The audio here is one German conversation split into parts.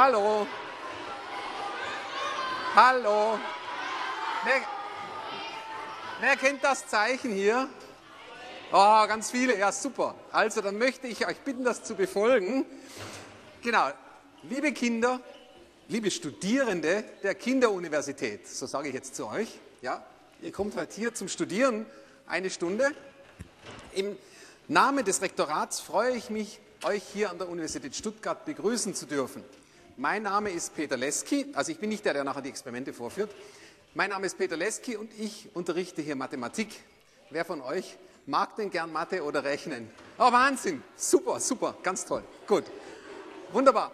Hallo. Hallo. Wer, wer kennt das Zeichen hier? Oh, ganz viele. Ja, super. Also, dann möchte ich euch bitten, das zu befolgen. Genau. Liebe Kinder, liebe Studierende der Kinderuniversität, so sage ich jetzt zu euch, ja, ihr kommt halt hier zum Studieren eine Stunde. Im Namen des Rektorats freue ich mich, euch hier an der Universität Stuttgart begrüßen zu dürfen. Mein Name ist Peter Leski, also ich bin nicht der, der nachher die Experimente vorführt. Mein Name ist Peter Leski und ich unterrichte hier Mathematik. Wer von euch mag denn gern Mathe oder Rechnen? Oh, Wahnsinn! Super, super, ganz toll. Gut. Wunderbar.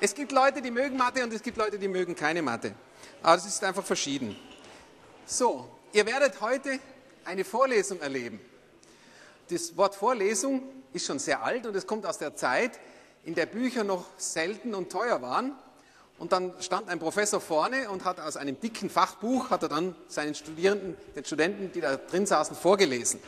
Es gibt Leute, die mögen Mathe und es gibt Leute, die mögen keine Mathe. Aber es ist einfach verschieden. So, ihr werdet heute eine Vorlesung erleben. Das Wort Vorlesung ist schon sehr alt und es kommt aus der Zeit, in der Bücher noch selten und teuer waren. Und dann stand ein Professor vorne und hat aus einem dicken Fachbuch, hat er dann seinen Studierenden, den Studenten, die da drin saßen, vorgelesen.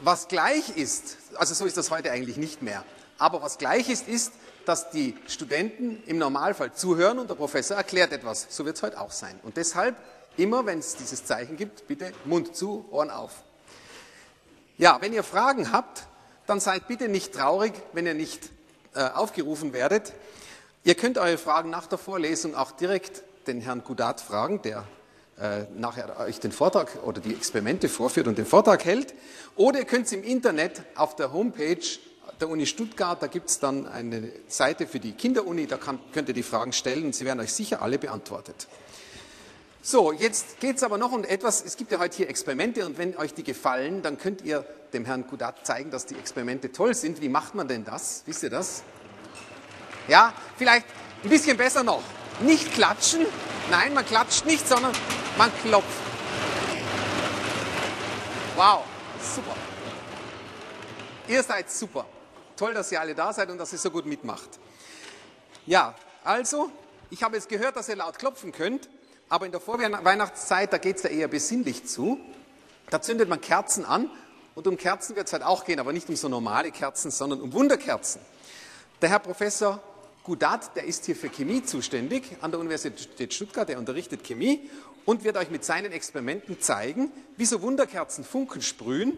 Was gleich ist, also so ist das heute eigentlich nicht mehr, aber was gleich ist, ist, dass die Studenten im Normalfall zuhören und der Professor erklärt etwas. So wird es heute auch sein. Und deshalb immer, wenn es dieses Zeichen gibt, bitte Mund zu, Ohren auf. Ja, wenn ihr Fragen habt, dann seid bitte nicht traurig, wenn ihr nicht äh, aufgerufen werdet. Ihr könnt eure Fragen nach der Vorlesung auch direkt den Herrn Gudat fragen, der äh, nachher euch den Vortrag oder die Experimente vorführt und den Vortrag hält. Oder ihr könnt es im Internet auf der Homepage der Uni Stuttgart, da gibt es dann eine Seite für die Kinderuni, da kann, könnt ihr die Fragen stellen und sie werden euch sicher alle beantwortet. So, jetzt geht es aber noch um etwas, es gibt ja heute hier Experimente und wenn euch die gefallen, dann könnt ihr dem Herrn Gudat zeigen, dass die Experimente toll sind. Wie macht man denn das? Wisst ihr das? Ja, vielleicht ein bisschen besser noch. Nicht klatschen, nein, man klatscht nicht, sondern man klopft. Wow, super. Ihr seid super. Toll, dass ihr alle da seid und dass ihr so gut mitmacht. Ja, also, ich habe jetzt gehört, dass ihr laut klopfen könnt. Aber in der Vorweihnachtszeit, da geht es ja eher besinnlich zu. Da zündet man Kerzen an und um Kerzen wird es halt auch gehen, aber nicht um so normale Kerzen, sondern um Wunderkerzen. Der Herr Professor Gudat, der ist hier für Chemie zuständig an der Universität Stuttgart, der unterrichtet Chemie und wird euch mit seinen Experimenten zeigen, wie so Wunderkerzen Funken sprühen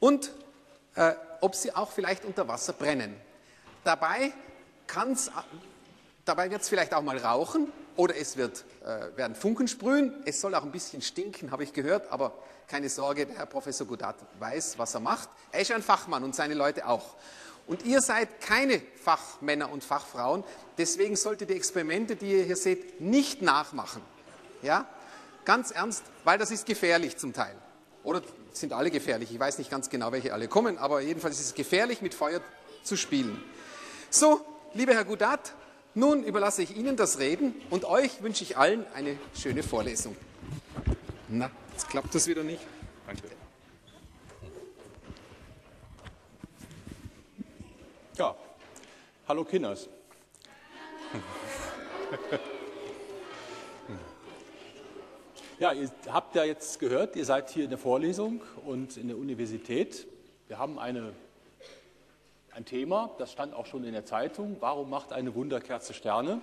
und äh, ob sie auch vielleicht unter Wasser brennen. Dabei, dabei wird es vielleicht auch mal rauchen oder es wird, äh, werden Funken sprühen. Es soll auch ein bisschen stinken, habe ich gehört, aber keine Sorge, der Herr Professor Gudat weiß, was er macht. Er ist ein Fachmann und seine Leute auch. Und ihr seid keine Fachmänner und Fachfrauen, deswegen solltet ihr die Experimente, die ihr hier seht, nicht nachmachen. Ja? Ganz ernst, weil das ist gefährlich zum Teil. Oder sind alle gefährlich? Ich weiß nicht ganz genau, welche alle kommen, aber jedenfalls ist es gefährlich, mit Feuer zu spielen. So, lieber Herr Gudat, nun überlasse ich Ihnen das Reden und euch wünsche ich allen eine schöne Vorlesung. Na, jetzt klappt das wieder nicht. Danke. Ja, hallo Kinders. Ja, ihr habt ja jetzt gehört, ihr seid hier in der Vorlesung und in der Universität. Wir haben eine ein Thema, das stand auch schon in der Zeitung. Warum macht eine Wunderkerze Sterne?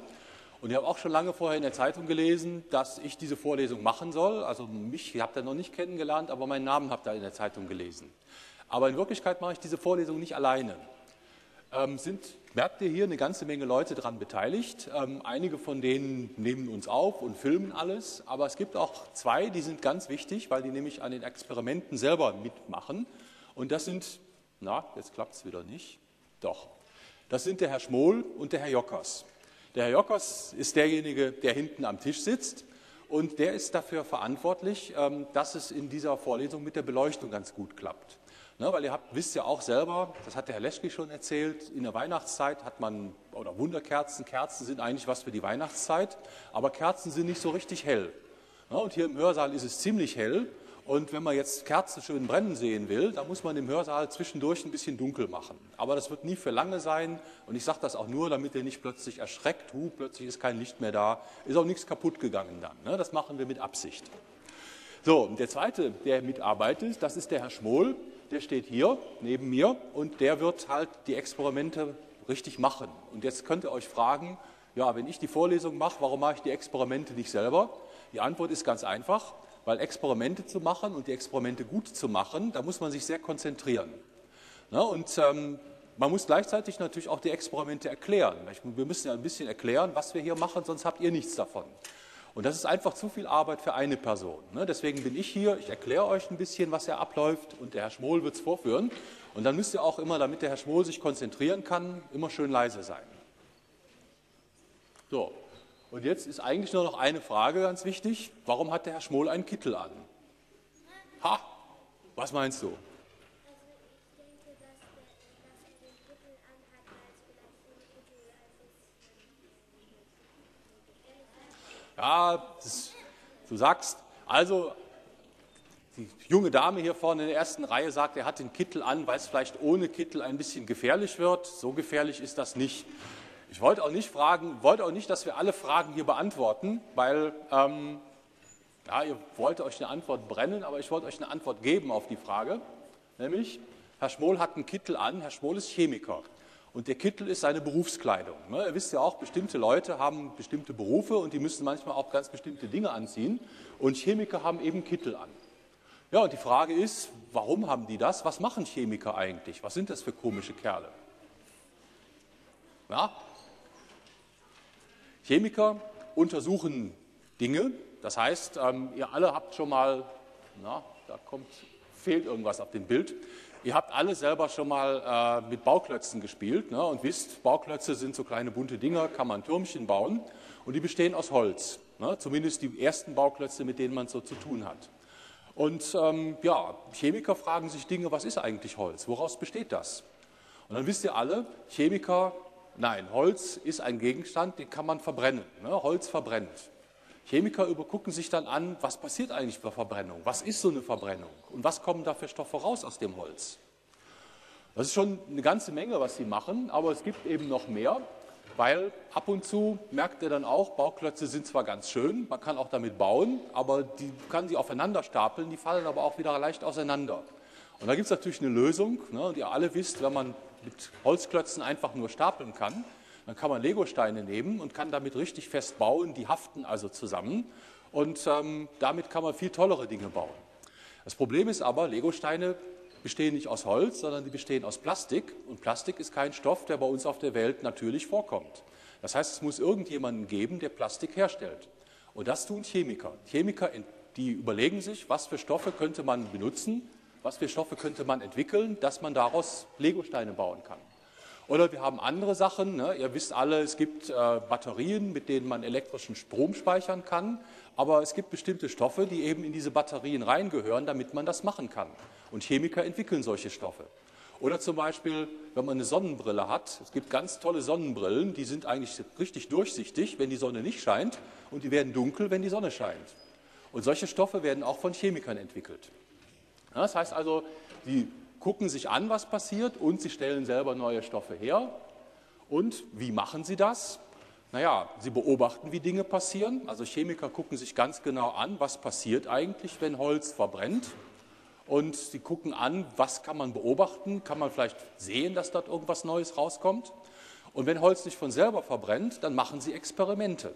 Und ich habe auch schon lange vorher in der Zeitung gelesen, dass ich diese Vorlesung machen soll. Also mich habt ihr noch nicht kennengelernt, aber meinen Namen habt ihr in der Zeitung gelesen. Aber in Wirklichkeit mache ich diese Vorlesung nicht alleine. Ähm, sind, merkt ihr hier, eine ganze Menge Leute daran beteiligt. Ähm, einige von denen nehmen uns auf und filmen alles. Aber es gibt auch zwei, die sind ganz wichtig, weil die nämlich an den Experimenten selber mitmachen. Und das sind na, jetzt klappt es wieder nicht. Doch. Das sind der Herr Schmohl und der Herr Jockers. Der Herr Jockers ist derjenige, der hinten am Tisch sitzt und der ist dafür verantwortlich, ähm, dass es in dieser Vorlesung mit der Beleuchtung ganz gut klappt. Ne, weil ihr habt, wisst ja auch selber, das hat der Herr Leschke schon erzählt, in der Weihnachtszeit hat man, oder Wunderkerzen, Kerzen sind eigentlich was für die Weihnachtszeit, aber Kerzen sind nicht so richtig hell. Ne, und hier im Hörsaal ist es ziemlich hell und wenn man jetzt Kerzen schön brennen sehen will, dann muss man im Hörsaal zwischendurch ein bisschen dunkel machen. Aber das wird nie für lange sein. Und ich sage das auch nur, damit ihr nicht plötzlich erschreckt, hu, plötzlich ist kein Licht mehr da, ist auch nichts kaputt gegangen dann. Ne? Das machen wir mit Absicht. So, der zweite, der mitarbeitet, das ist der Herr Schmohl. Der steht hier neben mir und der wird halt die Experimente richtig machen. Und jetzt könnt ihr euch fragen, ja, wenn ich die Vorlesung mache, warum mache ich die Experimente nicht selber? Die Antwort ist ganz einfach, weil Experimente zu machen und die Experimente gut zu machen, da muss man sich sehr konzentrieren. Na, und ähm, man muss gleichzeitig natürlich auch die Experimente erklären. Wir müssen ja ein bisschen erklären, was wir hier machen, sonst habt ihr nichts davon. Und das ist einfach zu viel Arbeit für eine Person. Ne? Deswegen bin ich hier, ich erkläre euch ein bisschen, was hier abläuft und der Herr Schmoll wird es vorführen. Und dann müsst ihr auch immer, damit der Herr Schmoll sich konzentrieren kann, immer schön leise sein. So, und jetzt ist eigentlich nur noch eine Frage ganz wichtig. Warum hat der Herr Schmoll einen Kittel an? Ha, was meinst du? Ja, ist, du sagst, also die junge Dame hier vorne in der ersten Reihe sagt, er hat den Kittel an, weil es vielleicht ohne Kittel ein bisschen gefährlich wird. So gefährlich ist das nicht. Ich wollte auch nicht fragen, wollte auch nicht, dass wir alle Fragen hier beantworten, weil ähm, ja, ihr wollt euch eine Antwort brennen, aber ich wollte euch eine Antwort geben auf die Frage. Nämlich, Herr Schmoll hat einen Kittel an, Herr Schmoll ist Chemiker. Und der Kittel ist seine Berufskleidung. Ne? Ihr wisst ja auch, bestimmte Leute haben bestimmte Berufe und die müssen manchmal auch ganz bestimmte Dinge anziehen. Und Chemiker haben eben Kittel an. Ja, und die Frage ist, warum haben die das? Was machen Chemiker eigentlich? Was sind das für komische Kerle? Ja? Chemiker untersuchen Dinge. Das heißt, ähm, ihr alle habt schon mal, na, da kommt, fehlt irgendwas auf dem Bild. Ihr habt alle selber schon mal äh, mit Bauklötzen gespielt ne, und wisst, Bauklötze sind so kleine bunte Dinger, kann man Türmchen bauen und die bestehen aus Holz. Ne, zumindest die ersten Bauklötze, mit denen man so zu tun hat. Und ähm, ja, Chemiker fragen sich Dinge, was ist eigentlich Holz? Woraus besteht das? Und dann wisst ihr alle, Chemiker, nein, Holz ist ein Gegenstand, den kann man verbrennen. Ne? Holz verbrennt. Chemiker übergucken sich dann an, was passiert eigentlich bei Verbrennung? Was ist so eine Verbrennung? Und was kommen da für Stoffe raus aus dem Holz? Das ist schon eine ganze Menge, was sie machen, aber es gibt eben noch mehr, weil ab und zu merkt ihr dann auch, Bauklötze sind zwar ganz schön, man kann auch damit bauen, aber die kann sie aufeinander stapeln, die fallen aber auch wieder leicht auseinander. Und da gibt es natürlich eine Lösung, ne, und ihr alle wisst, wenn man mit Holzklötzen einfach nur stapeln kann, dann kann man Legosteine nehmen und kann damit richtig fest bauen, die haften also zusammen und ähm, damit kann man viel tollere Dinge bauen. Das Problem ist aber, Legosteine bestehen nicht aus Holz, sondern die bestehen aus Plastik und Plastik ist kein Stoff, der bei uns auf der Welt natürlich vorkommt. Das heißt, es muss irgendjemanden geben, der Plastik herstellt. Und das tun Chemiker. Chemiker, die überlegen sich, was für Stoffe könnte man benutzen, was für Stoffe könnte man entwickeln, dass man daraus Legosteine bauen kann. Oder wir haben andere Sachen. Ne? Ihr wisst alle, es gibt äh, Batterien, mit denen man elektrischen Strom speichern kann. Aber es gibt bestimmte Stoffe, die eben in diese Batterien reingehören, damit man das machen kann. Und Chemiker entwickeln solche Stoffe. Oder zum Beispiel, wenn man eine Sonnenbrille hat. Es gibt ganz tolle Sonnenbrillen, die sind eigentlich richtig durchsichtig, wenn die Sonne nicht scheint. Und die werden dunkel, wenn die Sonne scheint. Und solche Stoffe werden auch von Chemikern entwickelt. Das heißt also, die gucken sich an, was passiert und sie stellen selber neue Stoffe her. Und wie machen sie das? Naja, sie beobachten, wie Dinge passieren. Also Chemiker gucken sich ganz genau an, was passiert eigentlich, wenn Holz verbrennt. Und sie gucken an, was kann man beobachten, kann man vielleicht sehen, dass dort irgendwas Neues rauskommt. Und wenn Holz nicht von selber verbrennt, dann machen sie Experimente.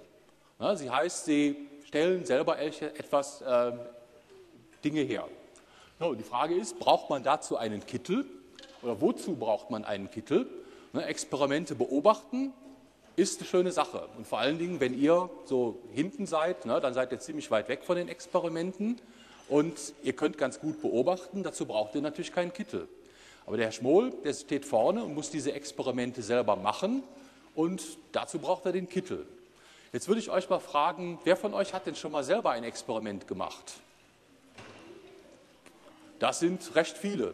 Sie heißt, sie stellen selber etwas äh, Dinge her. So, die Frage ist, braucht man dazu einen Kittel oder wozu braucht man einen Kittel? Ne, Experimente beobachten ist eine schöne Sache. Und vor allen Dingen, wenn ihr so hinten seid, ne, dann seid ihr ziemlich weit weg von den Experimenten und ihr könnt ganz gut beobachten. Dazu braucht ihr natürlich keinen Kittel. Aber der Herr Schmoll, der steht vorne und muss diese Experimente selber machen und dazu braucht er den Kittel. Jetzt würde ich euch mal fragen, wer von euch hat denn schon mal selber ein Experiment gemacht? Das sind recht viele.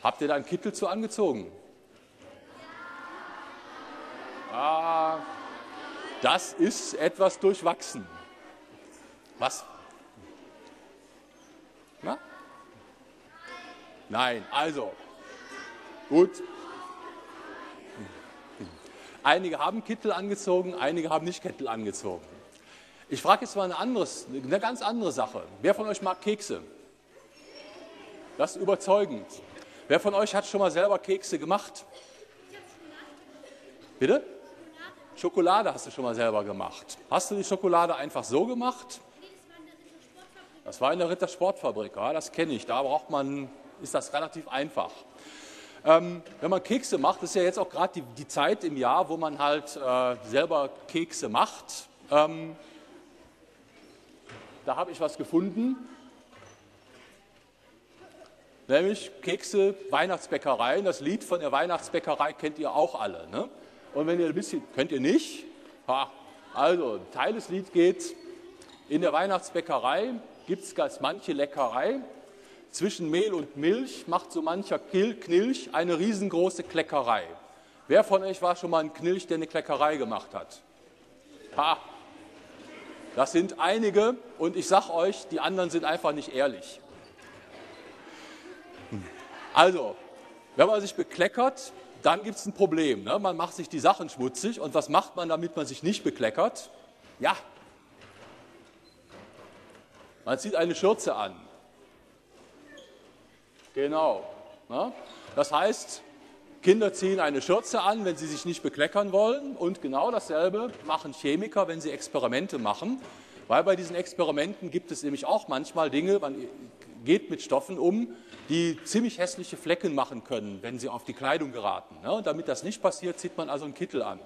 Habt ihr da einen Kittel zu angezogen? Ah, das ist etwas durchwachsen. Was? Na? Nein, also. Gut. Einige haben Kittel angezogen, einige haben nicht Kittel angezogen. Ich frage jetzt mal eine, anderes, eine ganz andere Sache. Wer von euch mag Kekse? Das ist überzeugend. Wer von euch hat schon mal selber Kekse gemacht? Bitte? Schokolade hast du schon mal selber gemacht. Hast du die Schokolade einfach so gemacht? Das war in der Rittersportfabrik, ja, das kenne ich. Da braucht man, ist das relativ einfach. Ähm, wenn man Kekse macht, ist ja jetzt auch gerade die, die, Zeit im Jahr, wo man halt äh, selber Kekse macht. Ähm, da habe ich was gefunden, nämlich Kekse, Weihnachtsbäckereien. Das Lied von der Weihnachtsbäckerei kennt ihr auch alle. Ne? Und wenn ihr ein bisschen, könnt ihr nicht? Ha, also, ein Teil des Lied geht, in der Weihnachtsbäckerei gibt es ganz manche Leckerei. Zwischen Mehl und Milch macht so mancher Knilch eine riesengroße Kleckerei. Wer von euch war schon mal ein Knilch, der eine Kleckerei gemacht hat? Ha, das sind einige und ich sage euch, die anderen sind einfach nicht ehrlich. Also, wenn man sich bekleckert, dann gibt es ein Problem. Ne? Man macht sich die Sachen schmutzig und was macht man, damit man sich nicht bekleckert? Ja, man zieht eine Schürze an. Genau. Ne? Das heißt, Kinder ziehen eine Schürze an, wenn sie sich nicht bekleckern wollen. Und genau dasselbe machen Chemiker, wenn sie Experimente machen. Weil bei diesen Experimenten gibt es nämlich auch manchmal Dinge, man geht mit Stoffen um, die ziemlich hässliche Flecken machen können, wenn sie auf die Kleidung geraten. Ne? Damit das nicht passiert, zieht man also einen Kittel an.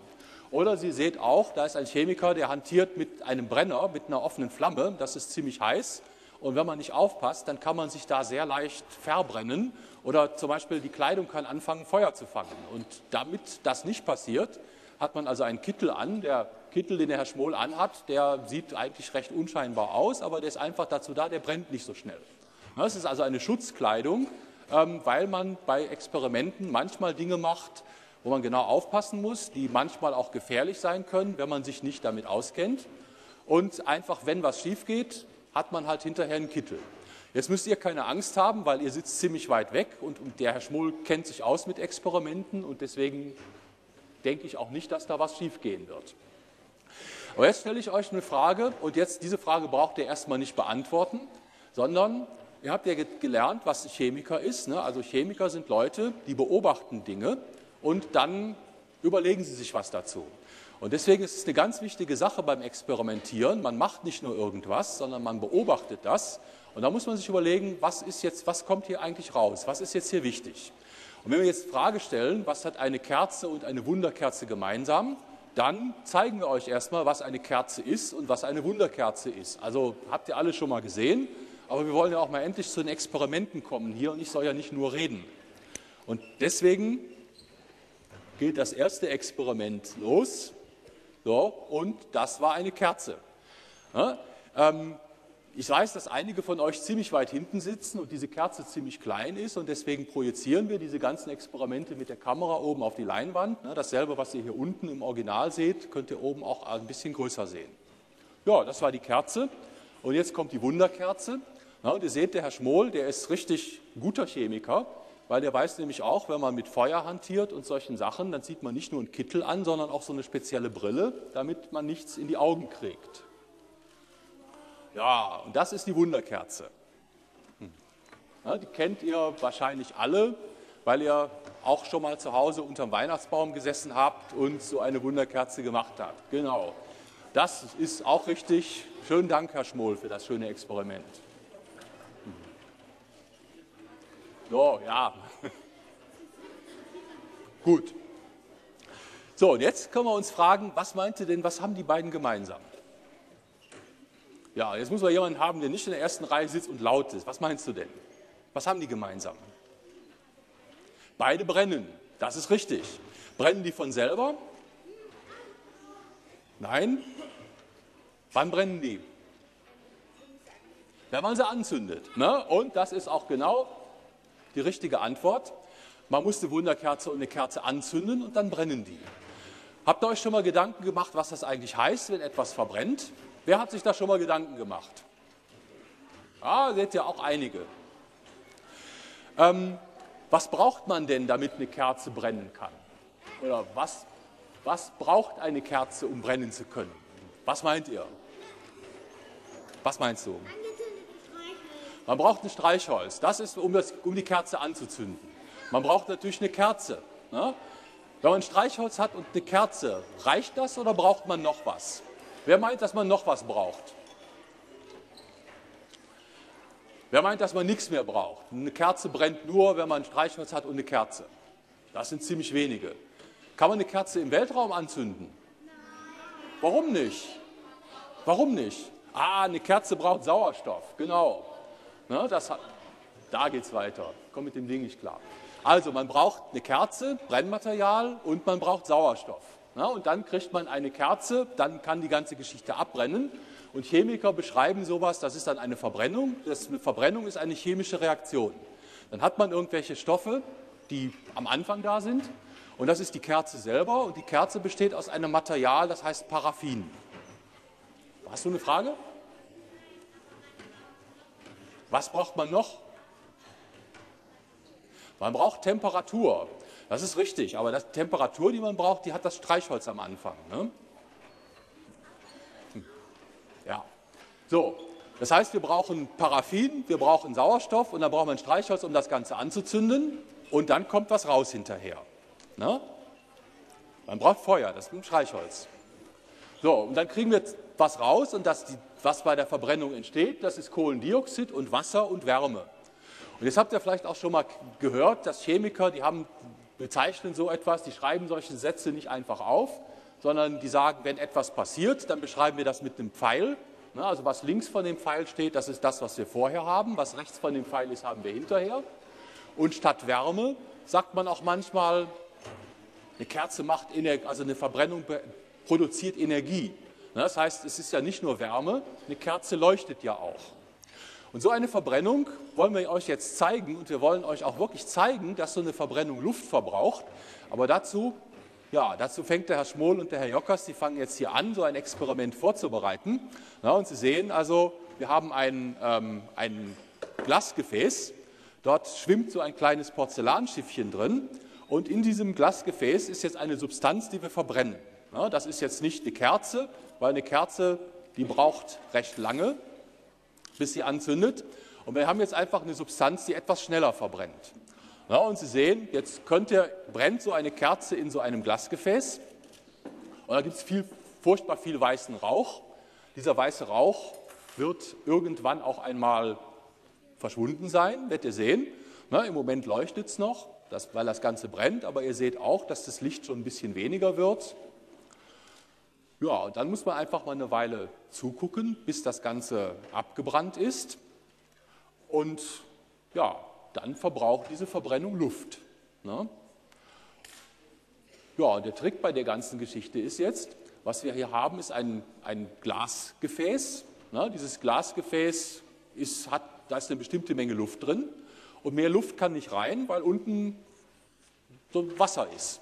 Oder Sie seht auch, da ist ein Chemiker, der hantiert mit einem Brenner, mit einer offenen Flamme. Das ist ziemlich heiß. Und wenn man nicht aufpasst, dann kann man sich da sehr leicht verbrennen oder zum Beispiel die Kleidung kann anfangen, Feuer zu fangen. Und damit das nicht passiert, hat man also einen Kittel an. Der Kittel, den der Herr Schmoll anhat, der sieht eigentlich recht unscheinbar aus, aber der ist einfach dazu da, der brennt nicht so schnell. Das ist also eine Schutzkleidung, ähm, weil man bei Experimenten manchmal Dinge macht, wo man genau aufpassen muss, die manchmal auch gefährlich sein können, wenn man sich nicht damit auskennt. Und einfach, wenn was schief geht, hat man halt hinterher einen Kittel. Jetzt müsst ihr keine Angst haben, weil ihr sitzt ziemlich weit weg und, der Herr Schmull kennt sich aus mit Experimenten und deswegen denke ich auch nicht, dass da was schiefgehen wird. Aber jetzt stelle ich euch eine Frage und jetzt diese Frage braucht ihr erstmal nicht beantworten, sondern ihr habt ja gelernt, was Chemiker ist. Ne? Also Chemiker sind Leute, die beobachten Dinge und dann überlegen sie sich was dazu. Und deswegen ist es eine ganz wichtige Sache beim Experimentieren. Man macht nicht nur irgendwas, sondern man beobachtet das. Und da muss man sich überlegen, was ist jetzt, was kommt hier eigentlich raus? Was ist jetzt hier wichtig? Und wenn wir jetzt die Frage stellen, was hat eine Kerze und eine Wunderkerze gemeinsam, dann zeigen wir euch erstmal, was eine Kerze ist und was eine Wunderkerze ist. Also habt ihr alle schon mal gesehen, aber wir wollen ja auch mal endlich zu den Experimenten kommen hier und ich soll ja nicht nur reden. Und deswegen geht das erste Experiment los. So, und das war eine Kerze. Ja, ähm, ich weiß, dass einige von euch ziemlich weit hinten sitzen und diese Kerze ziemlich klein ist und deswegen projizieren wir diese ganzen Experimente mit der Kamera oben auf die Leinwand. Dasselbe, was ihr hier unten im Original seht, könnt ihr oben auch ein bisschen größer sehen. Ja, das war die Kerze und jetzt kommt die Wunderkerze. Ja, und ihr seht, der Herr Schmoll, der ist richtig guter Chemiker weil der weiß nämlich auch, wenn man mit Feuer hantiert und solchen Sachen, dann zieht man nicht nur einen Kittel an, sondern auch so eine spezielle Brille, damit man nichts in die Augen kriegt. Ja, und das ist die Wunderkerze. Hm. Ja, die kennt ihr wahrscheinlich alle, weil ihr auch schon mal zu Hause unterm Weihnachtsbaum gesessen habt und so eine Wunderkerze gemacht habt. Genau. Das ist auch richtig. Schönen Dank, Herr Schmoll, für das schöne Experiment. So, ja. Gut. So, und jetzt können wir uns fragen, was meinte denn, was haben die beiden gemeinsam? Ja, jetzt muss man jemanden haben, der nicht in der ersten Reihe sitzt und laut ist. Was meinst du denn? Was haben die gemeinsam? Beide brennen. Das ist richtig. Brennen die von selber? Nein. Wann brennen die? Wenn man sie anzündet. Ne? Und das ist auch genau die richtige Antwort. Man muss eine Wunderkerze und eine Kerze anzünden und dann brennen die. Habt ihr euch schon mal Gedanken gemacht, was das eigentlich heißt, wenn etwas verbrennt? Wer hat sich da schon mal Gedanken gemacht? Ah, seht ihr auch einige. Ähm, was braucht man denn, damit eine Kerze brennen kann? Oder was, was braucht eine Kerze, um brennen zu können? Was meint ihr? Was meinst du? Man braucht ein Streichholz. Das ist, um, das, um die Kerze anzuzünden. Man braucht natürlich eine Kerze. Ne? Wenn man Streichholz hat und eine Kerze, reicht das oder braucht man noch was? Wer meint, dass man noch was braucht? Wer meint, dass man nichts mehr braucht? Eine Kerze brennt nur, wenn man Streichholz hat und eine Kerze. Das sind ziemlich wenige. Kann man eine Kerze im Weltraum anzünden? Warum nicht? Warum nicht? Ah, eine Kerze braucht Sauerstoff, genau. Ne, das hat, da geht es weiter. Komm mit dem Ding nicht klar. Also man braucht eine Kerze, Brennmaterial und man braucht Sauerstoff. Ne, und dann kriegt man eine Kerze, dann kann die ganze Geschichte abbrennen. Und Chemiker beschreiben sowas, das ist dann eine Verbrennung. Das, eine Verbrennung ist eine chemische Reaktion. Dann hat man irgendwelche Stoffe, die am Anfang da sind. Und das ist die Kerze selber. Und die Kerze besteht aus einem Material, das heißt Paraffin. Hast du eine Frage? Was braucht man noch? Man braucht Temperatur. Das ist richtig, aber die Temperatur, die man braucht, die hat das Streichholz am Anfang. Ne? Hm. Ja. So, das heißt, wir brauchen Paraffin, wir brauchen Sauerstoff und dann braucht man Streichholz, um das Ganze anzuzünden und dann kommt was raus hinterher. Ne? Man braucht Feuer, das ist ein Streichholz. So, und dann kriegen wir was raus und das, was bei der Verbrennung entsteht, das ist Kohlendioxid und Wasser und Wärme. Und jetzt habt ihr vielleicht auch schon mal gehört, dass Chemiker, die haben, bezeichnen so etwas, die schreiben solche Sätze nicht einfach auf, sondern die sagen, wenn etwas passiert, dann beschreiben wir das mit einem Pfeil. Ne, also was links von dem Pfeil steht, das ist das, was wir vorher haben. Was rechts von dem Pfeil ist, haben wir hinterher. Und statt Wärme sagt man auch manchmal, eine Kerze macht, also eine Verbrennung produziert Energie. Ne, das heißt, es ist ja nicht nur Wärme, eine Kerze leuchtet ja auch. Und so eine Verbrennung wollen wir euch jetzt zeigen und wir wollen euch auch wirklich zeigen, dass so eine Verbrennung Luft verbraucht. Aber dazu, ja, dazu fängt der Herr Schmoll und der Herr Jockers, die fangen jetzt hier an, so ein Experiment vorzubereiten. Ja, und Sie sehen also, wir haben ein, ähm, ein Glasgefäß, dort schwimmt so ein kleines Porzellanschiffchen drin und in diesem Glasgefäß ist jetzt eine Substanz, die wir verbrennen. Das ist jetzt nicht eine Kerze, weil eine Kerze, die braucht recht lange, bis sie anzündet. Und wir haben jetzt einfach eine Substanz, die etwas schneller verbrennt. Und Sie sehen, jetzt könnte, brennt so eine Kerze in so einem Glasgefäß. Und da gibt es viel, furchtbar viel weißen Rauch. Dieser weiße Rauch wird irgendwann auch einmal verschwunden sein, werdet ihr sehen. Im Moment leuchtet es noch, weil das Ganze brennt, aber ihr seht auch, dass das Licht schon ein bisschen weniger wird. Ja, und dann muss man einfach mal eine Weile zugucken, bis das Ganze abgebrannt ist. Und ja, dann verbraucht diese Verbrennung Luft. Ne? Ja, und der Trick bei der ganzen Geschichte ist jetzt, was wir hier haben, ist ein, ein Glasgefäß. Ne? Dieses Glasgefäß ist, hat, da ist eine bestimmte Menge Luft drin. Und mehr Luft kann nicht rein, weil unten so Wasser ist.